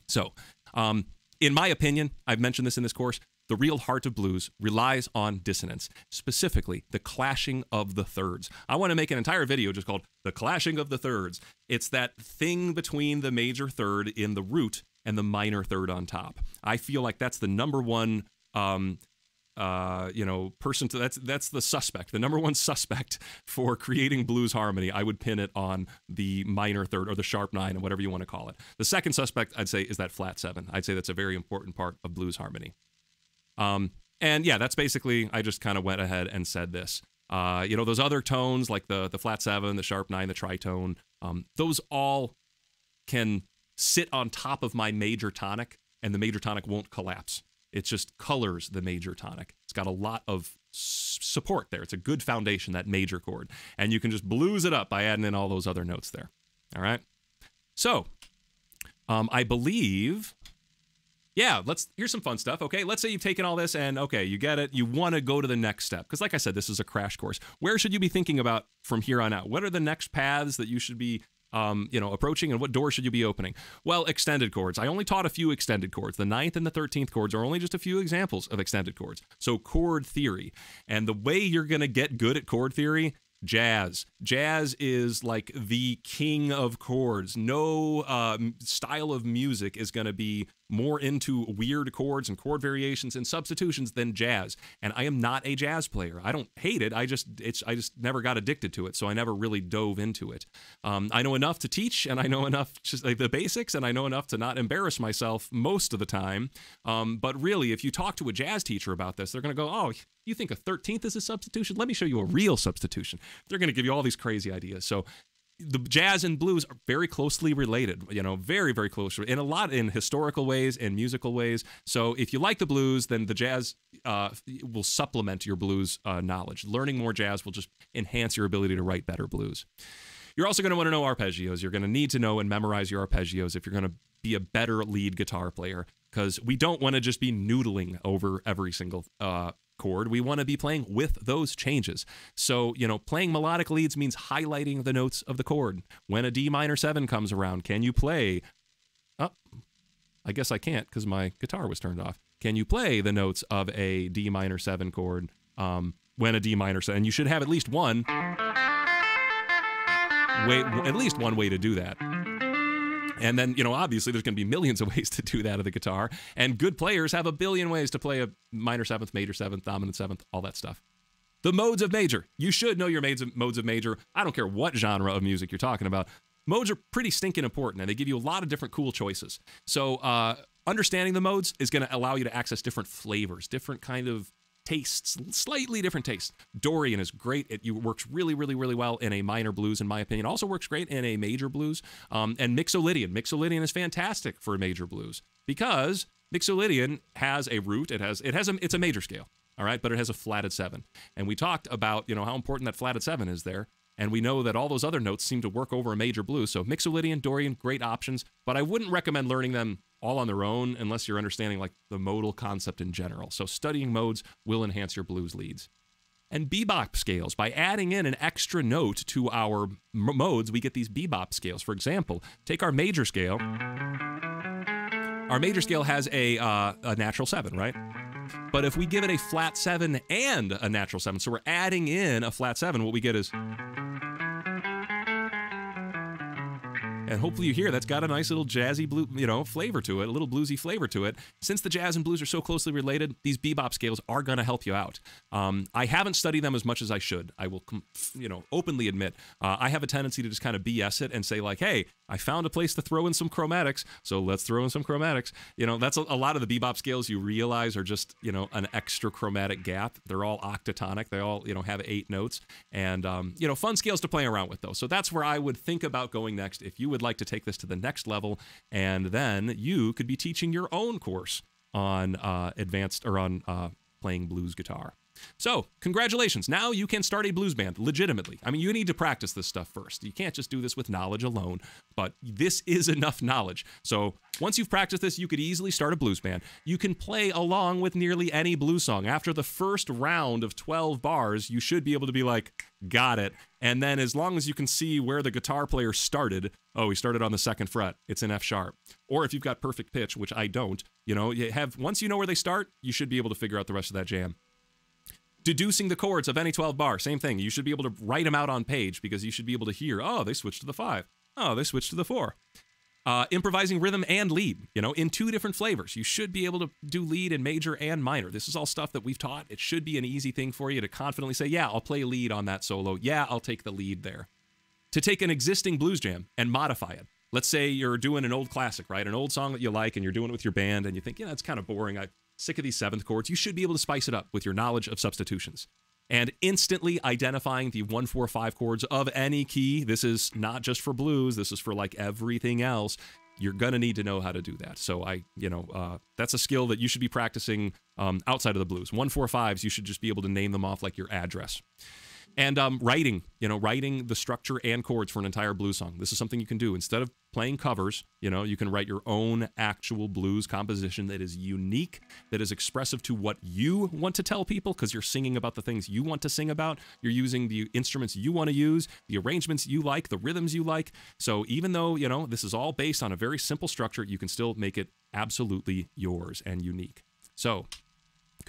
So, um, in my opinion, I've mentioned this in this course. The real heart of blues relies on dissonance, specifically the clashing of the thirds. I want to make an entire video just called The Clashing of the Thirds. It's that thing between the major third in the root and the minor third on top. I feel like that's the number one um, uh, you know, person to that's that's the suspect, the number one suspect for creating blues harmony. I would pin it on the minor third or the sharp nine or whatever you want to call it. The second suspect, I'd say, is that flat seven. I'd say that's a very important part of blues harmony. Um, and yeah, that's basically, I just kind of went ahead and said this. Uh, you know, those other tones like the, the flat seven, the sharp nine, the tritone, um, those all can sit on top of my major tonic and the major tonic won't collapse. It just colors the major tonic. It's got a lot of support there. It's a good foundation, that major chord. And you can just blues it up by adding in all those other notes there. All right. So um, I believe yeah, let's here's some fun stuff. Okay, let's say you've taken all this and okay, you get it. You want to go to the next step because, like I said, this is a crash course. Where should you be thinking about from here on out? What are the next paths that you should be, um, you know, approaching, and what door should you be opening? Well, extended chords. I only taught a few extended chords. The ninth and the thirteenth chords are only just a few examples of extended chords. So chord theory, and the way you're gonna get good at chord theory jazz. Jazz is like the king of chords. No um, style of music is going to be more into weird chords and chord variations and substitutions than jazz. And I am not a jazz player. I don't hate it. I just it's I just never got addicted to it, so I never really dove into it. Um, I know enough to teach, and I know enough just like the basics, and I know enough to not embarrass myself most of the time. Um, but really, if you talk to a jazz teacher about this, they're going to go, "Oh, you think a 13th is a substitution? Let me show you a real substitution." They're going to give you all these crazy ideas. So the jazz and blues are very closely related you know very very close in a lot in historical ways and musical ways so if you like the blues then the jazz uh, will supplement your blues uh, knowledge learning more jazz will just enhance your ability to write better blues you're also going to want to know arpeggios you're going to need to know and memorize your arpeggios if you're going to be a better lead guitar player because we don't want to just be noodling over every single uh, chord. We want to be playing with those changes. So, you know, playing melodic leads means highlighting the notes of the chord. When a D minor 7 comes around, can you play? Oh, I guess I can't because my guitar was turned off. Can you play the notes of a D minor 7 chord um, when a D minor 7? And you should have at least one way, at least one way to do that. And then, you know, obviously there's going to be millions of (laughs) ways to do that of the guitar. And good players have a billion ways to play a minor seventh, major seventh, dominant seventh, all that stuff. The modes of major. You should know your modes of major. I don't care what genre of music you're talking about. Modes are pretty stinking important, and they give you a lot of different cool choices. So, uh, understanding the modes is going to allow you to access different flavors, different kind of tastes, slightly different tastes. Dorian is great. It works really, really, really well in a minor blues, in my opinion. Also works great in a major blues. Um, and Mixolydian. Mixolydian is fantastic for major blues because Mixolydian has a root. It has it has a it's a major scale. All right, but it has a flatted seven. And we talked about you know how important that flatted seven is there. And we know that all those other notes seem to work over a major blues. So Mixolydian, Dorian, great options, but I wouldn't recommend learning them all on their own unless you're understanding like the modal concept in general. So studying modes will enhance your blues leads. And bebop scales. By adding in an extra note to our modes, we get these bebop scales. For example, take our major scale. Our major scale has a, uh, a natural seven, right? But if we give it a flat seven and a natural seven, so we're adding in a flat seven, what we get is. And hopefully you hear that's got a nice little jazzy blue, you know, flavor to it, a little bluesy flavor to it. Since the jazz and blues are so closely related, these bebop scales are going to help you out. Um, I haven't studied them as much as I should. I will, you know, openly admit uh, I have a tendency to just kind of BS it and say like, "Hey, I found a place to throw in some chromatics, so let's throw in some chromatics." You know, that's a, a lot of the bebop scales you realize are just you know an extra chromatic gap. They're all octatonic. They all you know have eight notes, and um, you know, fun scales to play around with though. So that's where I would think about going next if you would like to take this to the next level, and then you could be teaching your own course on uh, advanced or on uh, playing blues guitar. So, congratulations. Now you can start a blues band legitimately. I mean, you need to practice this stuff first. You can't just do this with knowledge alone, but this is enough knowledge. So, once you've practiced this, you could easily start a blues band. You can play along with nearly any blues song. After the first round of 12 bars, you should be able to be like, got it. And then, as long as you can see where the guitar player started, oh, he started on the second fret, it's in F sharp. Or if you've got perfect pitch, which I don't, you know, you have once you know where they start, you should be able to figure out the rest of that jam. Deducing the chords of any 12 bar same thing. You should be able to write them out on page because you should be able to hear oh they switched to the five. Oh they switched to the four uh, improvising rhythm and lead you know in two different flavors. You should be able to do lead in major and minor. This is all stuff that we've taught. It should be an easy thing for you to confidently say yeah i'll play lead on that solo. Yeah i'll take the lead there. To take an existing blues jam and modify it. Let's say you're doing an old classic right? An old song that you like and you're doing it with your band and you think yeah that's kind of boring. I'm sick of these seventh chords, you should be able to spice it up with your knowledge of substitutions. And instantly identifying the one, four, five chords of any key. This is not just for blues, this is for like everything else. you're going to need to know how to do that. So I, you know, uh, that's a skill that you should be practicing um, outside of the blues. One four fives, you should just be able to name them off like your address. And um, writing, you know, writing the structure and chords for an entire blues song. This is something you can do. Instead of playing covers, you know, you can write your own actual blues composition that is unique, that is expressive to what you want to tell people because you're singing about the things you want to sing about. You're using the instruments you want to use, the arrangements you like, the rhythms you like. So even though, you know, this is all based on a very simple structure, you can still make it absolutely yours and unique. So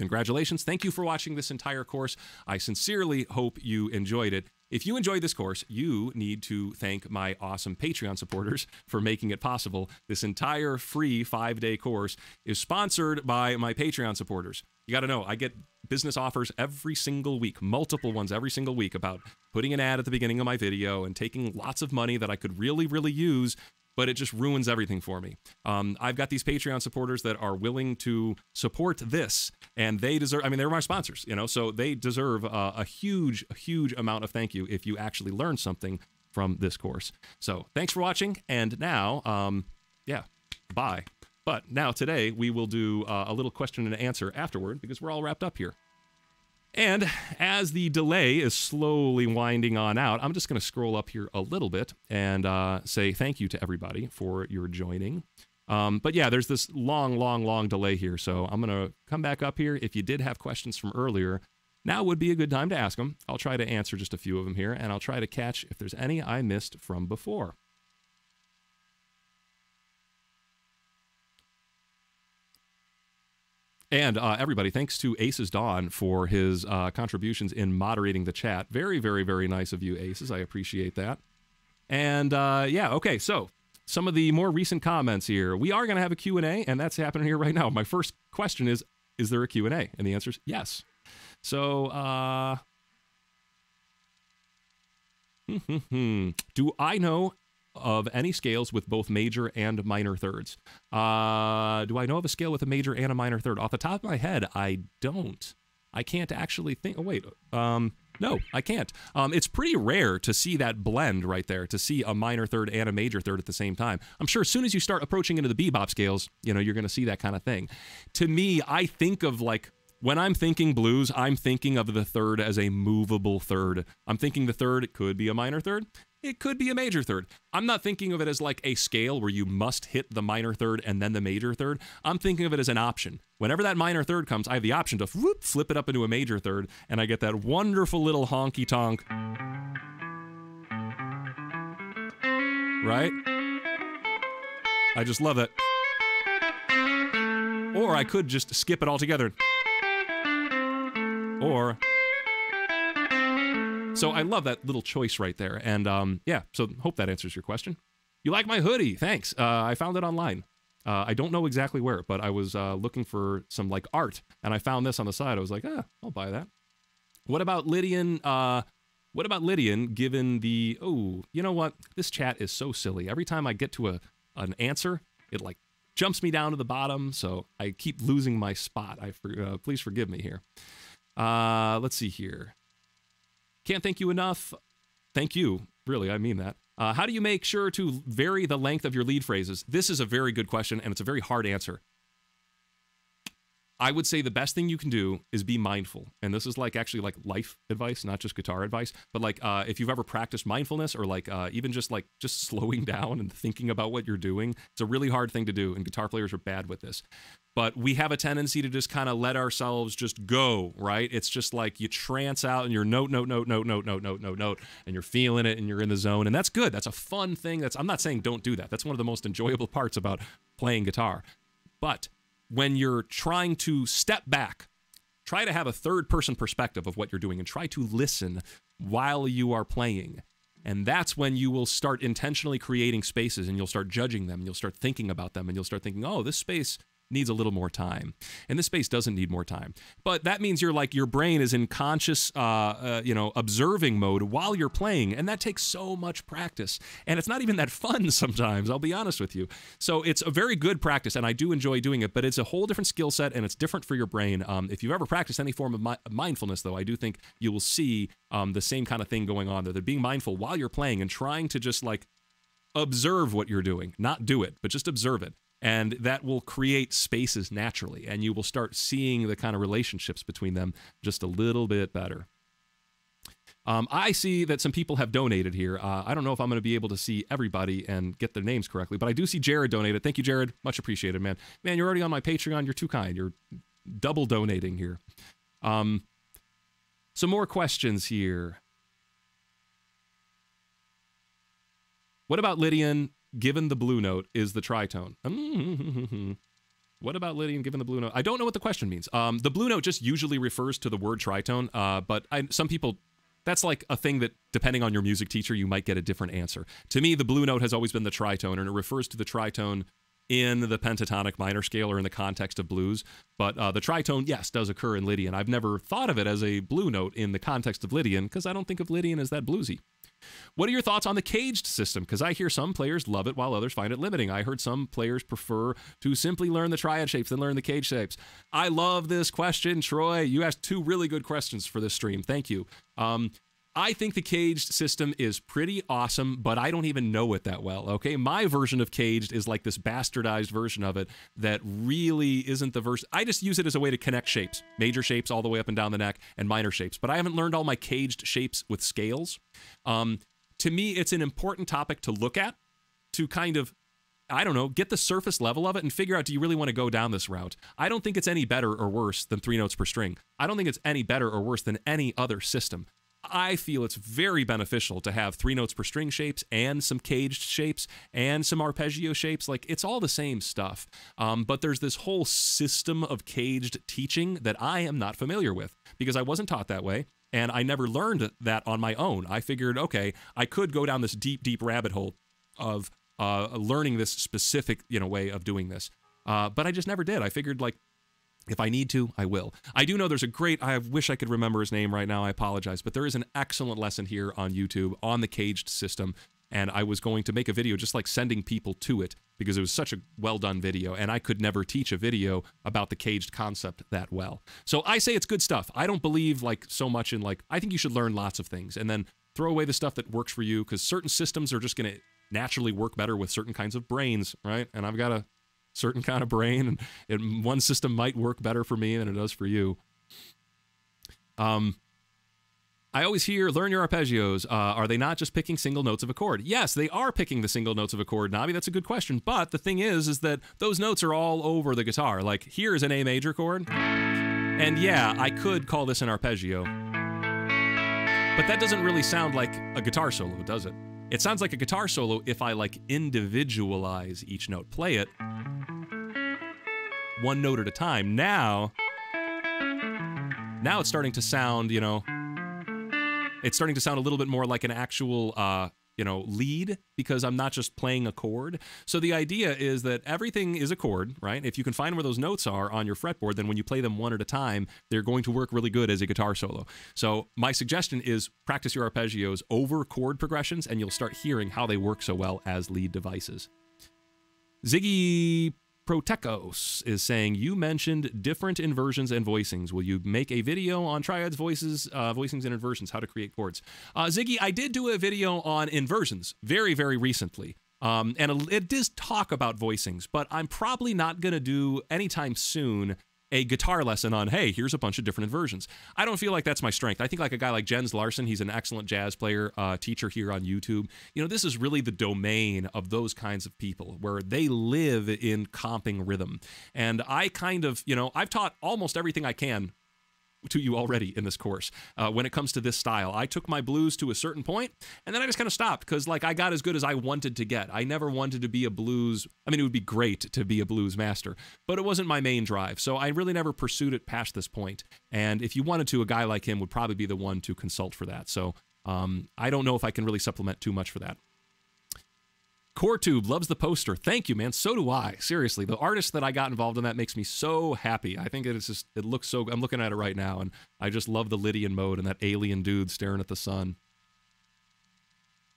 Congratulations. Thank you for watching this entire course. I sincerely hope you enjoyed it. If you enjoyed this course, you need to thank my awesome Patreon supporters for making it possible. This entire free five day course is sponsored by my Patreon supporters. You got to know, I get business offers every single week, multiple ones every single week about putting an ad at the beginning of my video and taking lots of money that I could really, really use but it just ruins everything for me. Um, I've got these Patreon supporters that are willing to support this, and they deserve. I mean, they're my sponsors, you know, so they deserve uh, a huge, huge amount of thank you if you actually learn something from this course. So thanks for watching, and now, um, yeah, bye. But now today we will do uh, a little question and answer afterward because we're all wrapped up here. And as the delay is slowly winding on out, I'm just going to scroll up here a little bit and uh, say thank you to everybody for your joining. Um, but yeah, there's this long, long, long delay here. So I'm going to come back up here. If you did have questions from earlier, now would be a good time to ask them. I'll try to answer just a few of them here, and I'll try to catch if there's any I missed from before. And uh, everybody, thanks to Aces Dawn for his uh, contributions in moderating the chat. Very, very, very nice of you, Aces. I appreciate that. And uh, yeah, okay, so some of the more recent comments here. We are going to have a Q&A, and that's happening here right now. My first question is, is there a Q&A? And the answer is yes. So, uh, (laughs) do I know of any scales with both major and minor thirds. Uh, do I know of a scale with a major and a minor third? Off the top of my head, I don't. I can't actually think. Oh, wait. Um, no, I can't. Um, it's pretty rare to see that blend right there, to see a minor third and a major third at the same time. I'm sure as soon as you start approaching into the bebop scales, you know, you're going to see that kind of thing. To me, I think of like when I'm thinking blues, I'm thinking of the third as a movable third. I'm thinking the third it could be a minor third. It could be a major third. I'm not thinking of it as like a scale where you must hit the minor third and then the major third. I'm thinking of it as an option. Whenever that minor third comes, I have the option to whoop, flip it up into a major third, and I get that wonderful little honky tonk. Right? I just love it. Or I could just skip it altogether. Or so I love that little choice right there. And um, yeah, so hope that answers your question. You like my hoodie? Thanks. Uh, I found it online. Uh, I don't know exactly where, but I was uh, looking for some like art, and I found this on the side. I was like, ah, I'll buy that. What about Lydian? Uh, what about Lydian? Given the oh, you know what? This chat is so silly. Every time I get to a an answer, it like jumps me down to the bottom, so I keep losing my spot. I uh, please forgive me here. Uh, let's see here. Can't thank you enough. Thank you. Really, I mean that. Uh, how do you make sure to vary the length of your lead phrases? This is a very good question, and it's a very hard answer. I would say the best thing you can do is be mindful. And this is like actually like life advice, not just guitar advice. But like uh, if you've ever practiced mindfulness or like uh, even just like just (laughs) slowing down and thinking about what you're doing, it's a really hard thing to do. And guitar players are bad with this. But we have a tendency to just kind of let ourselves just go, right? It's just like you trance out and you're note, note, note, note, note, note, note, note, note, and you're feeling it and you're in the zone. And that's good. That's a fun thing. That's I'm not saying don't do that. That's one of the most enjoyable (laughs) parts about playing guitar. But when you're trying to step back, try to have a third person perspective of what you're doing and try to listen while you are playing. And that's when you will start intentionally creating spaces and you'll start judging them. And you'll start thinking about them and you'll start thinking, oh, this space needs a little more time. And this space doesn't need more time. But that means you're like your brain is in conscious, uh, uh, you know, observing mode while you're playing, and that takes so much practice. And it's not even that fun (laughs) sometimes. I'll be honest with you. So it's a very good practice, and I do enjoy doing it. But it's a whole different skill set, and it's different for your brain. Um, if you've ever practiced any form of mi- mindfulness, though, I do think you will see um, the same kind of thing going on there. That being mindful while you're playing and trying to just like observe what you're doing, not do it, but just observe it. And that will create spaces naturally, and you will start seeing the kind of relationships between them just a little bit better. Um, I see that some people have donated here. Uh, I don't know if I'm going to be able to see everybody and get their names correctly, but I do see Jared donated. Thank you, Jared. Much appreciated, man. Man, you're already on my Patreon. You're too kind. You're double donating here. Um, some more questions here. What about Lydian, given the blue note, is the tritone? (laughs) what about Lydian, given the blue note? I don't know what the question means. Um, the blue note just usually refers to the word tritone, uh, but I, some people, that's like a thing that, depending on your music teacher, you might get a different answer. To me, the blue note has always been the tritone, and it refers to the tritone in the pentatonic minor scale or in the context of blues. But uh, the tritone, yes, does occur in Lydian. I've never thought of it as a blue note in the context of Lydian because I don't think of Lydian as that bluesy. What are your thoughts on the caged system? Because I hear some players love it while others find it limiting. I heard some players prefer to simply learn the triad shapes than learn the cage shapes. I love this question, Troy. You asked two really good questions for this stream. Thank you. Um, I think the caged system is pretty awesome, but I don't even know it that well. Okay. My version of caged is like this bastardized version of it that really isn't the verse. I just use it as a way to connect shapes, major shapes all the way up and down the neck, and minor shapes. But I haven't learned all my caged shapes with scales. Um, to me, it's an important topic to look at to kind of I don't know, get the surface level of it and figure out do you really want to go down this route? I don't think it's any better or worse than three notes per string. I don't think it's any better or worse than any other system. I feel it's very beneficial to have three notes per string shapes and some caged shapes and some arpeggio shapes. Like it's all the same stuff. Um, but there's this whole system of caged teaching that I am not familiar with because I wasn't taught that way. And I never learned that on my own. I figured, okay, I could go down this deep, deep rabbit hole of uh, learning this specific, you know, way of doing this. Uh, but I just never did. I figured like if I need to, I will. I do know there's a great, I wish I could remember his name right now. I apologize. But there is an excellent lesson here on YouTube on the caged system. And I was going to make a video just like sending people to it because it was such a well done video. And I could never teach a video about the caged concept that well. So I say it's good stuff. I don't believe like so much in like, I think you should learn lots of things and then throw away the stuff that works for you because certain systems are just going to naturally work better with certain kinds of brains, right? And I've got a certain kind of brain, and one system might work better for me than it does for you. Um, I always hear learn your arpeggios. Uh, are they not just picking single notes of a chord? Yes, they are picking the single notes of a chord, Navi. That's a good question. But the thing is, is that those notes are all over the guitar. Like here is an A major chord. And yeah, I could call this an arpeggio. But that doesn't really sound like a guitar solo, does it? It sounds like a guitar solo if I like individualize each note, play it one note at a time. Now, now it's starting to sound, you know, it's starting to sound a little bit more like an actual, uh, you know, lead because I'm not just playing a chord. So the idea is that everything is a chord, right? If you can find where those notes are on your fretboard, then when you play them one at a time, they're going to work really good as a guitar solo. So my suggestion is practice your arpeggios over chord progressions and you'll start hearing how they work so well as lead devices. Ziggy Protecos is saying you mentioned different inversions and voicings. Will you make a video on triads, voices, uh, voicings, and inversions? How to create chords? Uh, Ziggy, I did do a video on inversions very, very recently. Um, and it does talk about voicings, but I'm probably not going to do anytime soon a guitar lesson on, hey, here's a bunch of different inversions. I don't feel like that's my strength. I think like a guy like Jens Larsen, he's an excellent jazz player, uh, teacher here on YouTube. You know, this is really the domain of those kinds of people where they live in comping rhythm. And I kind of, you know, I've taught almost everything I can to you already in this course uh, when it comes to this style. I took my blues to a certain point, and then I just kind of stopped because like I got as good as I wanted to get. I never wanted to be a blues. I mean, it would be great to be a blues master, but it wasn't my main drive. So I really never pursued it past this point. And if you wanted to, a guy like him would probably be the one to consult for that. So um, I don't know if I can really supplement too much for that. CoreTube loves the poster. Thank you, man. So do I. Seriously, the artist that I got involved in that makes me so happy. I think it is just it looks so. I'm looking at it right now, and I just love the Lydian mode and that alien dude staring at the sun.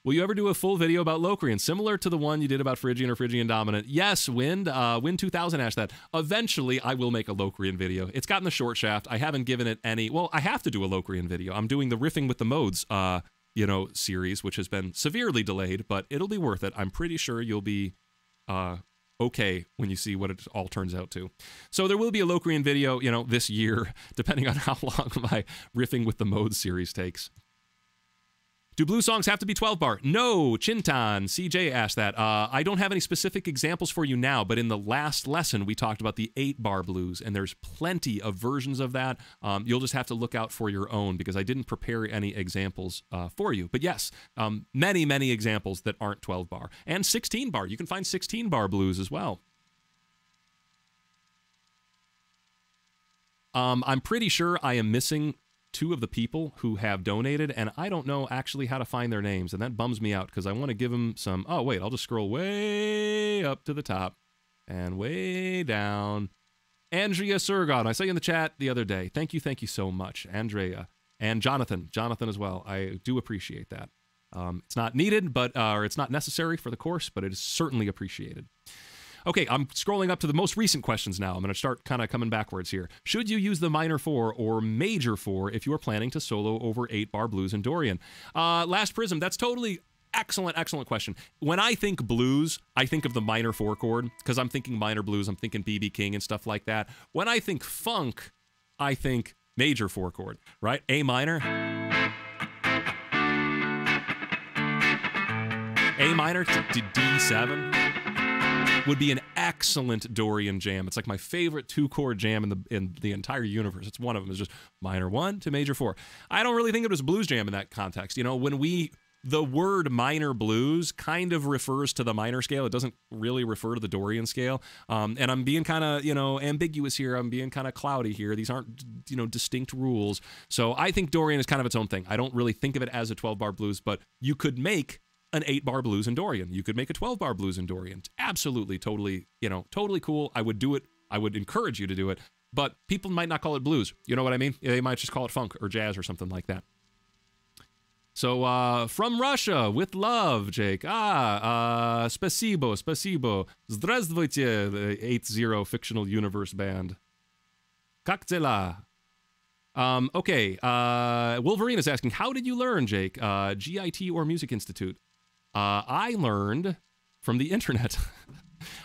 Will you ever do a full video about Locrian, similar to the one you did about Phrygian or Phrygian Dominant? Yes, Wind. Uh, Wind 2000 asked that. Eventually, I will make a Locrian video. It's gotten the short shaft. I haven't given it any. Well, I have to do a Locrian video. I'm doing the riffing with the modes uh, you know, series, which has been severely delayed, but it'll be worth it. I'm pretty sure you'll be uh, okay when you see what it all turns out to. So there will be a Locrian video, you know, this year, (laughs) depending on how (laughs) long my riffing with the mode series takes. Do blue songs have to be 12 bar? No, Chintan. CJ asked that. Uh, I don't have any specific examples for you now, but in the last lesson, we talked about the 8 bar blues, and there's plenty of versions of that. Um, you'll just have to look out for your own because I didn't prepare any examples uh, for you. But yes, um, many, many examples that aren't 12 bar. And 16 bar. You can find 16 bar blues as well. Um, I'm pretty sure I am missing two of the people who have donated, and I don't know actually how to find their names, and that bums me out because I want to give them some. Oh, wait, I'll just scroll way up to the top and way down. Andrea Surgon, I saw you in the chat the other day. Thank you, thank you so much, Andrea. And Jonathan, Jonathan as well. I do appreciate that. Um, it's not needed, but uh, or it's not necessary for the course, but it is certainly appreciated. Okay, I'm scrolling up to the most recent questions now. I'm going to start kind of coming backwards here. Should you use the minor four or major four if you are planning to solo over eight bar blues and Dorian? Uh, Last Prism, that's totally excellent, excellent question. When I think blues, I think of the minor four chord because I'm thinking minor blues, I'm thinking BB King and stuff like that. When I think funk, I think major four chord, right? A minor. A minor to D7 would be an excellent Dorian jam. It's like my favorite two chord jam in the in the entire universe. It's one of them. It's just minor one to major four. I don't really think it was a blues jam in that context. You know, when we the word minor blues kind of refers to the minor scale. It doesn't really refer to the Dorian scale. Um, and I'm being kind of, you know, ambiguous here. I'm being kind of cloudy here. These aren't, you know, distinct rules. So I think Dorian is kind of its own thing. I don't really think of it as a 12 bar blues, but you could make an eight bar blues in Dorian. You could make a 12 bar blues in Dorian. Absolutely, totally, you know, totally cool. I would do it. I would encourage you to do it. But people might not call it blues. You know what I mean? They might just call it funk or jazz or something like that. So uh, from Russia, with love, Jake. Ah, uh, spasibo, spasibo. Здравствуйте, э, the 8-0 fictional universe band. Как дела? Um, okay, uh, Wolverine is asking, how did you learn, Jake? Uh, GIT or Musicians Institute? Uh, I learned from the internet. (laughs)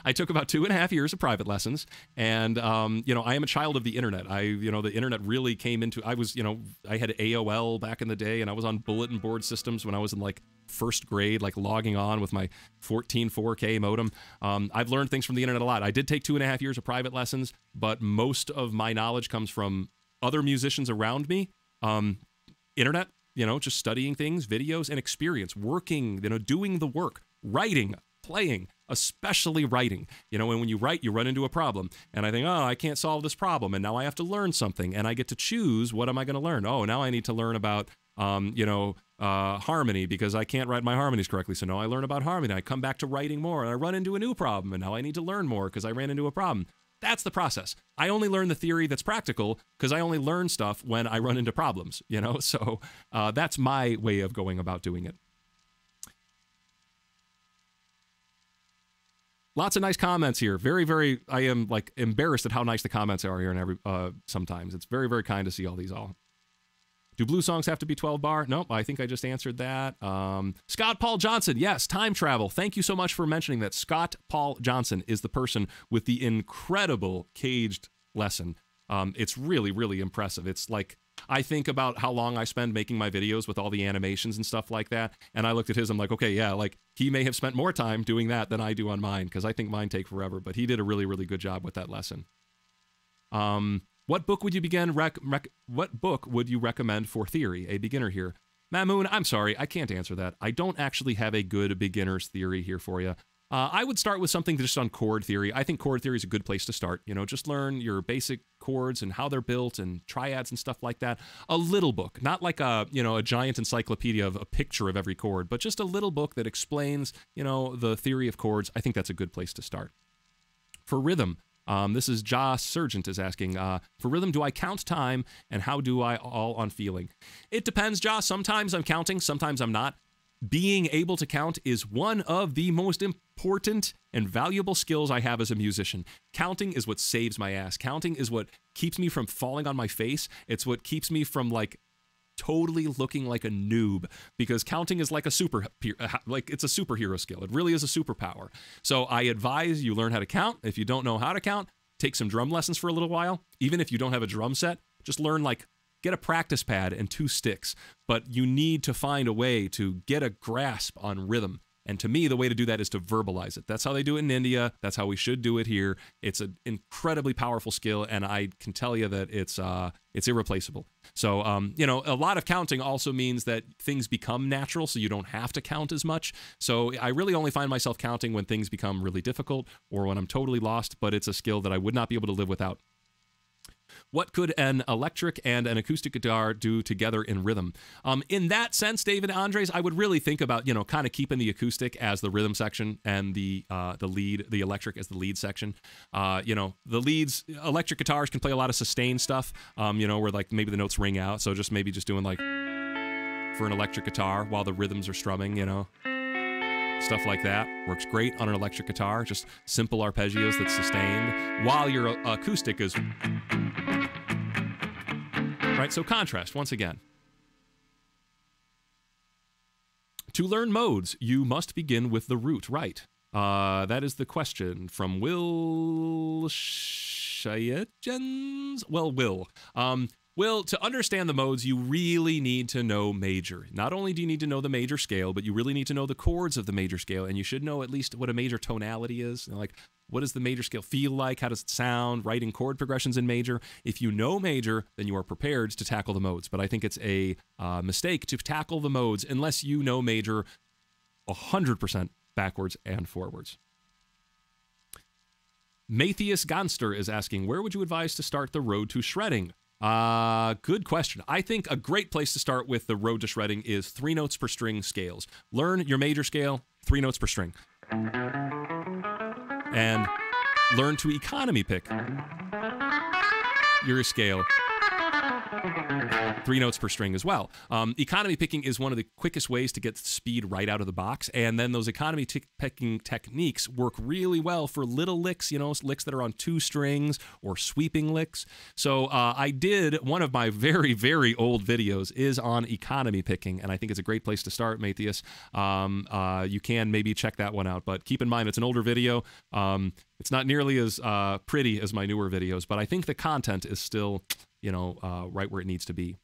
I took about two and a half years of private lessons, and um, you know, I am a child of the internet. I, you know, the internet really came into. I was, you know, I had AOL back in the day, and I was on bulletin board systems when I was in like first grade, like logging on with my 14 4K modem. Um, I've learned things from the internet a lot. I did take two and a half years of private lessons, but most of my knowledge comes from other musicians around me. Um, internet, you know, just studying things, videos, and experience, working, you know, doing the work, writing, playing, especially writing. You know, and when you write, you run into a problem. And I think, oh, I can't solve this problem. And now I have to learn something. And I get to choose what am I going to learn? Oh, now I need to learn about, um, you know, uh, harmony because I can't write my harmonies correctly. So now I learn about harmony. I come back to writing more and I run into a new problem. And now I need to learn more because I ran into a problem. That's the process. I only learn the theory that's practical because I only learn stuff when I run into problems, you know? (laughs) So uh, that's my way of going about doing it. Lots of nice comments here. Very, very. I am like embarrassed at how nice the comments are here, and every uh, sometimes it's very, very kind to see all these all. Do blue songs have to be 12 bar? Nope, I think I just answered that. Um, Scott Paul Johnson, yes, time travel. Thank you so much for mentioning that. Scott Paul Johnson is the person with the incredible caged lesson. Um, it's really, really impressive. It's like I think about how long I spend making my videos with all the animations and stuff like that. And I looked at his, I'm like, okay, yeah, like he may have spent more time doing that than I do on mine because I think mine take forever. But he did a really, really good job with that lesson. Um, what book would you begin? Rec- rec- what book would you recommend for theory? A beginner here. Mamoon, I'm sorry, I can't answer that. I don't actually have a good beginner's theory here for you. Uh, I would start with something just on chord theory. I think chord theory is a good place to start. You know, just learn your basic chords and how they're built and triads and stuff like that. A little book, not like a you know a giant encyclopedia of a picture of every chord, but just a little book that explains you know the theory of chords. I think that's a good place to start. For rhythm, um, this is Ja Sergeant is asking uh, for rhythm. Do I count time and how do I all on feeling? It depends, Ja. Sometimes I'm counting, sometimes I'm not. Being able to count is one of the most important and valuable skills I have as a musician. Counting is what saves my ass. Counting is what keeps me from falling on my face. It's what keeps me from like totally looking like a noob because counting is like a super like it's a superhero skill. It really is a superpower. So I advise you learn how to count. If you don't know how to count, take some drum lessons for a little while. Even if you don't have a drum set, just learn like get a practice pad and two sticks. But you need to find a way to get a grasp on rhythm and to me, the way to do that is to verbalize it. That's how they do it in India. That's how we should do it here. It's an incredibly powerful skill, and I can tell you that it's uh, it's irreplaceable. So, um, you know, a lot of counting also means that things become natural, so you don't have to count as much. So, I really only find myself counting when things become really difficult or when I'm totally lost. But it's a skill that I would not be able to live without. What could an electric and an acoustic guitar do together in rhythm? Um, in that sense, David Andres, I would really think about you know kind of keeping the acoustic as the rhythm section and the uh, the lead, the electric as the lead section. Uh, you know, the leads, electric guitars can play a lot of sustained stuff. Um, you know, where like maybe the notes ring out. So just maybe just doing like for an electric guitar while the rhythms are strumming. You know stuff like that works great on an electric guitar just simple arpeggios that's sustained while your acoustic is right? So contrast once again. To learn modes, you must begin with the root, right? Uh, that is the question from Will Shayegens. Well, Will. Um, Will, to understand the modes, you really need to know major. Not only do you need to know the major scale, but you really need to know the chords of the major scale, and you should know at least what a major tonality is. You know, like, what does the major scale feel like? How does it sound? Writing chord progressions in major. If you know major, then you are prepared to tackle the modes. But I think it's a uh, mistake to tackle the modes unless you know major 100% backwards and forwards. Matthias Ganster is asking, where would you advise to start the road to shredding? Uh, good question. I think a great place to start with the road to shredding is three notes per string scales. Learn your major scale, three notes per string. And learn to economy pick your scale three notes per string as well. Um, economy picking is one of the quickest ways to get speed right out of the box, and then those economy picking techniques work really well for little licks, you know, licks that are on two strings or sweeping licks. So uh, I did one of my (laughs) very very old videos is on economy picking, and I think it's a great place to start, Matthias. Um, uh, you can maybe check that one out, but keep in mind it's an older video. Um, it's not nearly as uh, pretty as my newer videos, but I think the content is still you know, uh, right where it needs to be.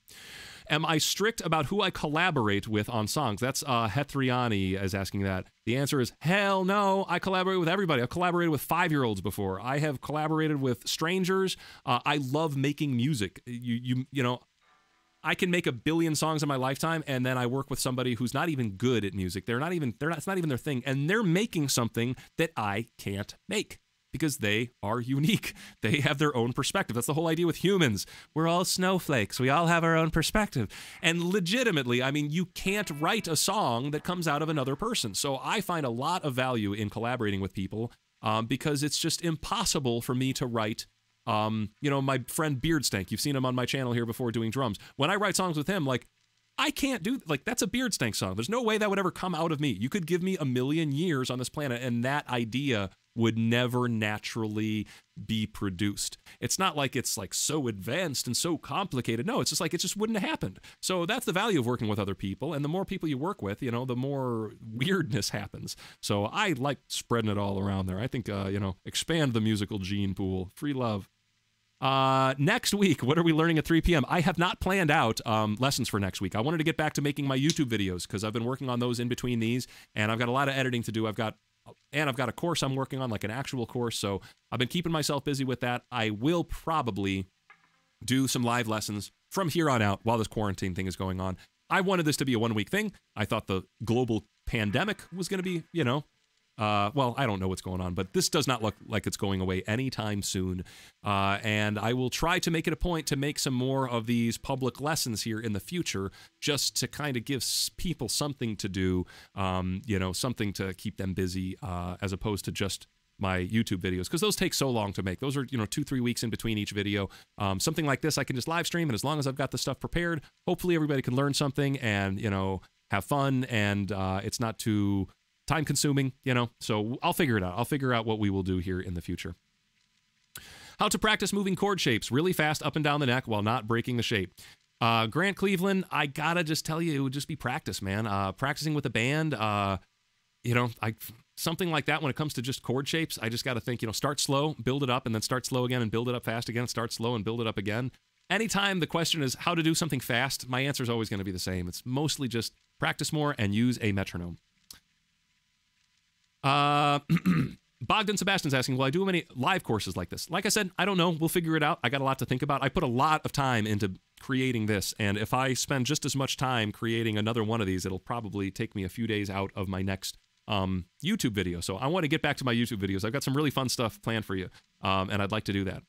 Am I strict about who I collaborate with on songs? That's uh, Hetriani is asking that. The answer is hell no. I collaborate with everybody. I've collaborated with five year olds before. I have collaborated with strangers. Uh, I love making music. You, you, you know, I can make a billion songs in my lifetime, and then I work with somebody who's not even good at music. They're not even. They're not. It's not even their thing, and they're making something that I can't make because they are unique. (laughs) They have their own perspective. That's the whole idea with humans. We're all snowflakes. We all have our own perspective. And legitimately, I mean, you can't write a song that comes out of another person. So I find a lot of value in collaborating with people um, because it's just impossible for me to write. Um, you know, my friend Beardstank, you've seen him on my channel here before doing drums. When I write songs with him, like, I can't do like that's a Beardstank song. There's no way that would ever come out of me. You could give me a million years on this planet and that idea would never naturally be produced. It's not like it's like so advanced and so complicated. No, it's just like it just wouldn't have happened. So that's the value of working with other people. And the more people you work with, you know, the more weirdness happens. So I like spreading it all around there. I think, uh, you know, expand the musical gene pool. Free love. Uh, next week, what are we learning at 3 p.m.? I have not planned out um, lessons for next week. I wanted to get back to making my YouTube videos because I've been working on those in between these, and I've got a lot of editing to do. I've got and I've got a course I'm working on, like an actual course. So I've been keeping myself busy with that. I will probably do some live lessons from here on out while this quarantine thing is going on. I wanted this to be a one week thing. I thought the global pandemic was going to be, you know, uh, well, I don't know what's going on, but this does not look like it's going away anytime soon. Uh, and I will try to make it a point to make some more of these public lessons here in the future, just to kind of give people something to do, um, you know, something to keep them busy, uh, as opposed to just my YouTube videos because those take so long to make. Those are you know two three weeks in between each video. Um, something like this I can just live stream, and as long as I've got the stuff prepared, hopefully everybody can learn something and you know have fun and uh, it's not too time consuming, you know. So I'll figure it out. I'll figure out what we will do here in the future. How to practice moving chord shapes really fast up and down the neck while not breaking the shape. Uh, Grant Cleveland, I gotta just tell you, it would just be practice, man. Uh, practicing with a band, uh, you know, I something like that when it comes to just chord shapes. I just got to think, you know, start slow, build it up, and then start slow again, and build it up fast again. Start slow and build it up again. Anytime the question is how to do something fast, my answer is always going to be the same. It's mostly just practice more and use a metronome. Uh, (clears throat) Bogdan Sebastian's asking, will I do many live courses like this? Like I said, I don't know. We'll figure it out. I got a lot to think about. I put a lot of time into creating this, and if I spend just as much time creating another one of these, it'll probably take me a few days out of my next um, YouTube video. So I want to get back to my YouTube videos. I've got some really fun stuff planned for you, um, and I'd like to do that.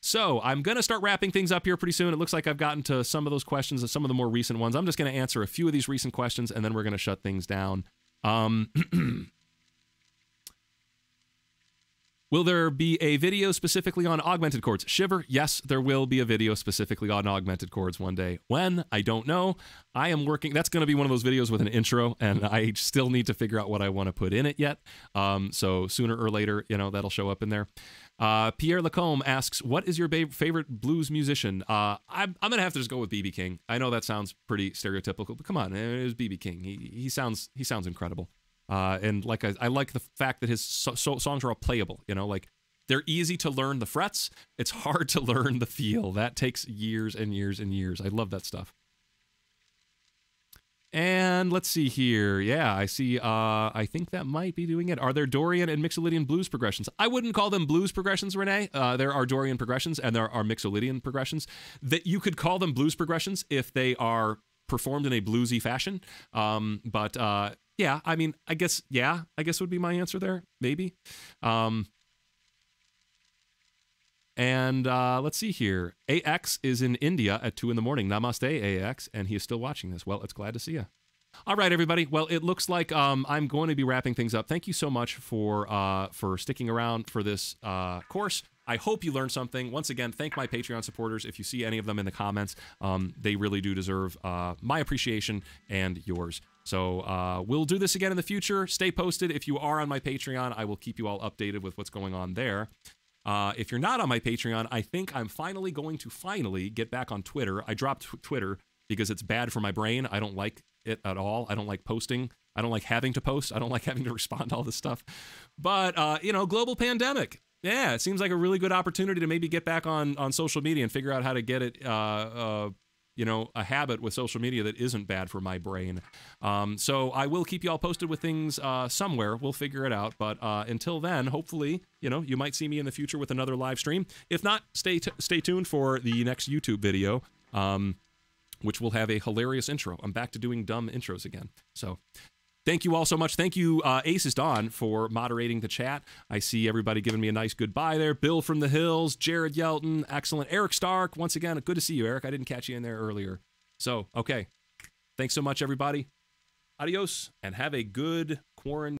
So I'm going to start wrapping things up here pretty soon. It looks like I've gotten to some of those questions, some of the more recent ones. I'm just going to answer a few of these recent questions, and then we're going to shut things down. Um, (clears throat) Will there be a video specifically on augmented chords? Shiver, yes, there will be a video specifically on augmented chords one day. When? I don't know. I am working, that's going to be one of those videos with an intro, and I still need to figure out what I want to put in it yet. Um, so sooner or later, you know, that'll show up in there. Uh, Pierre Lacombe asks, "What is your favorite blues musician?" Uh, I'm, I'm gonna have to just go with BB King. I know that sounds pretty stereotypical, but come on, it was BB King. He he sounds he sounds incredible. Uh, and like I, I, like the fact that his so, so songs are all playable. You know, like they're easy to learn the frets. It's hard to (laughs) learn the feel. That takes years and years and years. I love that stuff. And let's see here. Yeah, I see. Uh, I think that might be doing it. Are there Dorian and Mixolydian blues progressions? I wouldn't call them blues progressions, Renee. Uh, there are Dorian progressions and there are Mixolydian progressions. That you could call them blues progressions if they are performed in a bluesy fashion. Um, but uh, yeah, I mean, I guess, yeah, I guess would be my answer there, maybe. Um, and uh, let's see here. AX is in India at 2 in the morning. Namaste, AX. And he is still watching this. Well, it's glad to see you. All right, everybody. Well, it looks like um, I'm going to be wrapping things up. Thank you so much for uh, for sticking around for this uh, course. I hope you learned something. Once again, thank my Patreon supporters. If you see any of them in the comments, um, they really do deserve uh, my appreciation and yours. So uh, we'll do this again in the future. Stay posted. If you are on my Patreon, I will keep you all updated with what's going on there. Uh, if you're not on my Patreon, I think I'm finally going to finally get back on Twitter. I dropped Twitter because it's bad for my brain. I don't like it at all. I don't like posting. I don't like having to post. I don't like (laughs) having to respond to all this stuff. But uh, you know, global pandemic. Yeah, it seems like a really good opportunity to maybe get back on on social media and figure out how to get it uh, uh you know, a habit with social media that isn't bad for my brain. Um, so I will keep you all posted with things uh, somewhere. We'll figure it out. But uh, until then, hopefully, you know, you might see me in the future with another live stream. If not, stay stay tuned for the next YouTube video. Um, which will have a hilarious intro. I'm back to doing dumb intros again. So Thank you all so much. Thank you, uh, Aces Dawn, for moderating the chat. I see everybody giving me a nice goodbye there. Bill from the Hills, Jared Yelton, excellent. Eric Stark, once again, good to see you, Eric. I didn't catch you in there earlier. So, okay. Thanks so much, everybody. Adios, and have a good quarantine.